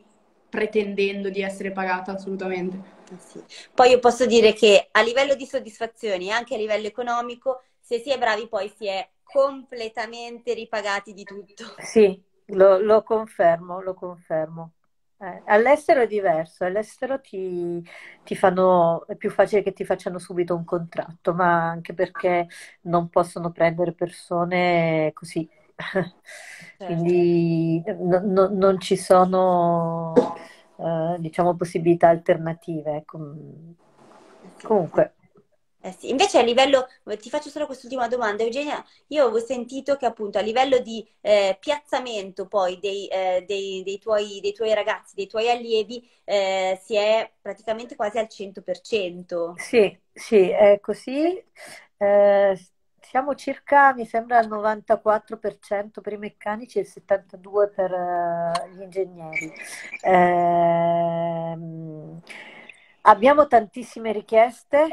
pretendendo di essere pagata assolutamente. Eh sì. Poi io posso dire che a livello di soddisfazioni e anche a livello economico, se si è bravi poi si è completamente ripagati di tutto. Sì, lo, lo confermo, lo confermo. Eh, all'estero è diverso, all'estero ti, ti fanno, è più facile che ti facciano subito un contratto, ma anche perché non possono prendere persone così. [laughs] Certo. Quindi no, no, non ci sono, eh, diciamo, possibilità alternative. Ecco. Comunque, eh sì. Invece a livello, ti faccio solo quest'ultima domanda, Eugenia, io ho sentito che appunto a livello di eh, piazzamento poi dei, eh, dei, dei, tuoi, dei, tuoi, ragazzi, dei tuoi allievi, eh, si è praticamente quasi al 100%. Sì, sì, è così. Eh, siamo circa, mi sembra, al 94% per i meccanici e il 72% per uh, gli ingegneri. Eh, abbiamo tantissime richieste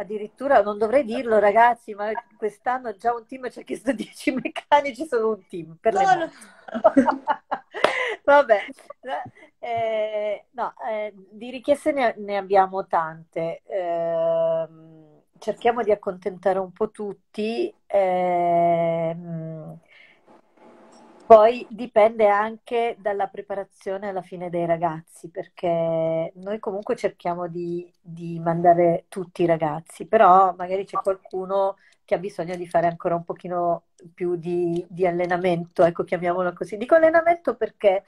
Addirittura non dovrei dirlo, ragazzi, ma quest'anno già un team ci ha chiesto [laughs] 10 meccanici, solo un team per no, no. [laughs] Vabbè, eh, no, eh, di richieste ne, ne abbiamo tante. Eh, cerchiamo di accontentare un po' tutti. Eh, poi dipende anche dalla preparazione alla fine dei ragazzi, perché noi comunque cerchiamo di, di, mandare tutti i ragazzi, però magari c'è qualcuno che ha bisogno di fare ancora un pochino più di, di allenamento, ecco chiamiamolo così. Dico allenamento perché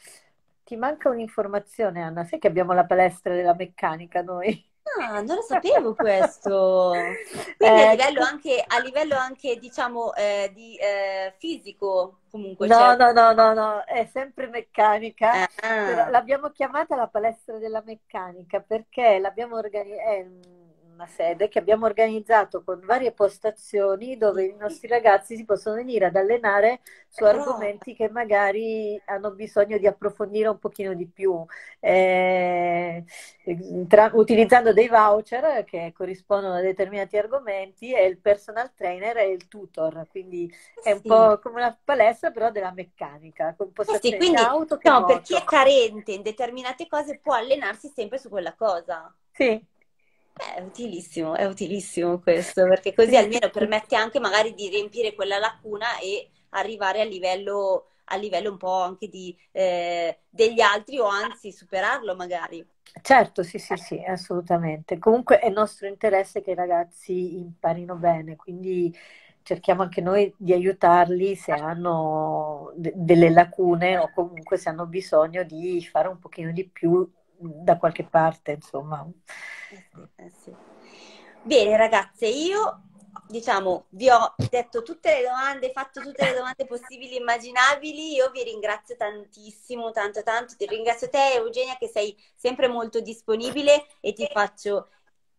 ti manca un'informazione, Anna, sai che abbiamo la palestra della meccanica noi? Ah, non lo sapevo questo. [laughs] Quindi eh, a livello anche, a livello anche diciamo, eh, di eh, fisico, comunque. No, c'è... no, no, no, no, è sempre meccanica. Ah. L'abbiamo chiamata la palestra della meccanica perché l'abbiamo organizzata una sede che abbiamo organizzato con varie postazioni dove i nostri ragazzi si possono venire ad allenare su argomenti che magari hanno bisogno di approfondire un pochino di più, eh, tra, utilizzando dei voucher che corrispondono a determinati argomenti e il personal trainer è il tutor, quindi è un sì. po' come una palestra però della meccanica, con postazioni sì, quindi, auto che No, per chi è carente in determinate cose può allenarsi sempre su quella cosa. Sì, è utilissimo, è utilissimo questo, perché così almeno permette anche magari di riempire quella lacuna e arrivare a livello, a livello un po' anche di, eh, degli altri o anzi superarlo magari. Certo, sì, sì, sì, assolutamente. Comunque è nostro interesse che i ragazzi imparino bene, quindi cerchiamo anche noi di aiutarli se hanno de- delle lacune o comunque se hanno bisogno di fare un pochino di più da qualche parte, insomma. Eh sì, eh sì. Bene, ragazze, io diciamo, vi ho detto tutte le domande, fatto tutte le domande possibili e immaginabili. Io vi ringrazio tantissimo, tanto, tanto. Ti ringrazio te, Eugenia, che sei sempre molto disponibile e ti faccio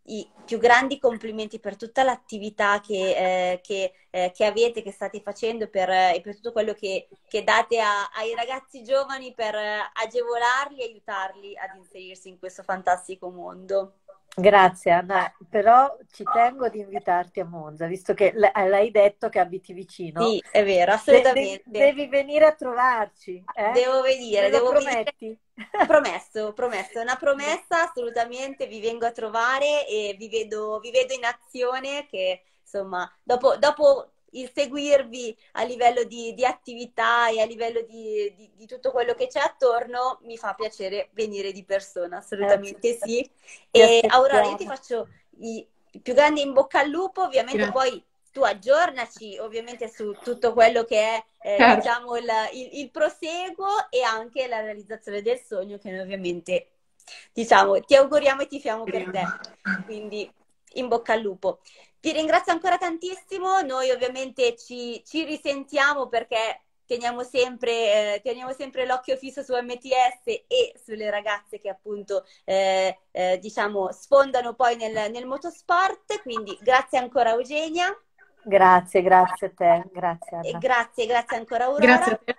i più grandi complimenti per tutta l'attività che, eh, che, eh, che avete, che state facendo per, eh, e per tutto quello che, che date a, ai ragazzi giovani per eh, agevolarli e aiutarli ad inserirsi in questo fantastico mondo. Grazie Anna, però ci tengo ad invitarti a Monza, visto che l'hai detto che abiti vicino. Sì, è vero, assolutamente. De- devi venire a trovarci. Eh? Devo venire, devo prometti? Venire. Promesso, promesso, una promessa, assolutamente, vi vengo a trovare e vi vedo, vi vedo in azione che insomma, dopo, dopo il seguirvi a livello di, di attività e a livello di, di, di, tutto quello che c'è attorno, mi fa piacere venire di persona, assolutamente sì. E Aurora, io ti faccio i, più grandi in bocca al lupo, ovviamente Grazie. poi tu aggiornaci ovviamente su tutto quello che è eh, certo. diciamo il, il, il, proseguo e anche la realizzazione del sogno che noi ovviamente diciamo ti auguriamo e tifiamo per te quindi in bocca al lupo ti ringrazio ancora tantissimo, noi ovviamente ci, ci risentiamo perché teniamo sempre, eh, teniamo sempre, l'occhio fisso su MTS e sulle ragazze che appunto eh, eh, diciamo sfondano poi nel, nel, motorsport. Quindi grazie ancora Eugenia. Grazie, grazie a te, grazie. Anna. E grazie, grazie ancora Aurora. Grazie a te.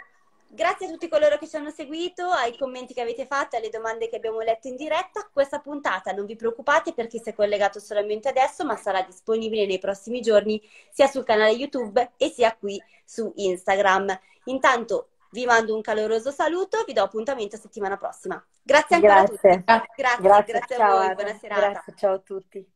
Grazie a tutti coloro che ci hanno seguito, ai commenti che avete fatto, alle domande che abbiamo letto in diretta. Questa puntata non vi preoccupate per chi si è collegato solamente adesso, ma sarà disponibile nei prossimi giorni sia sul canale YouTube e sia qui su Instagram. Intanto vi mando un caloroso saluto, vi do appuntamento settimana prossima. Grazie ancora grazie. a tutti. Grazie, grazie, grazie a voi, buona serata. Grazie, ciao a tutti.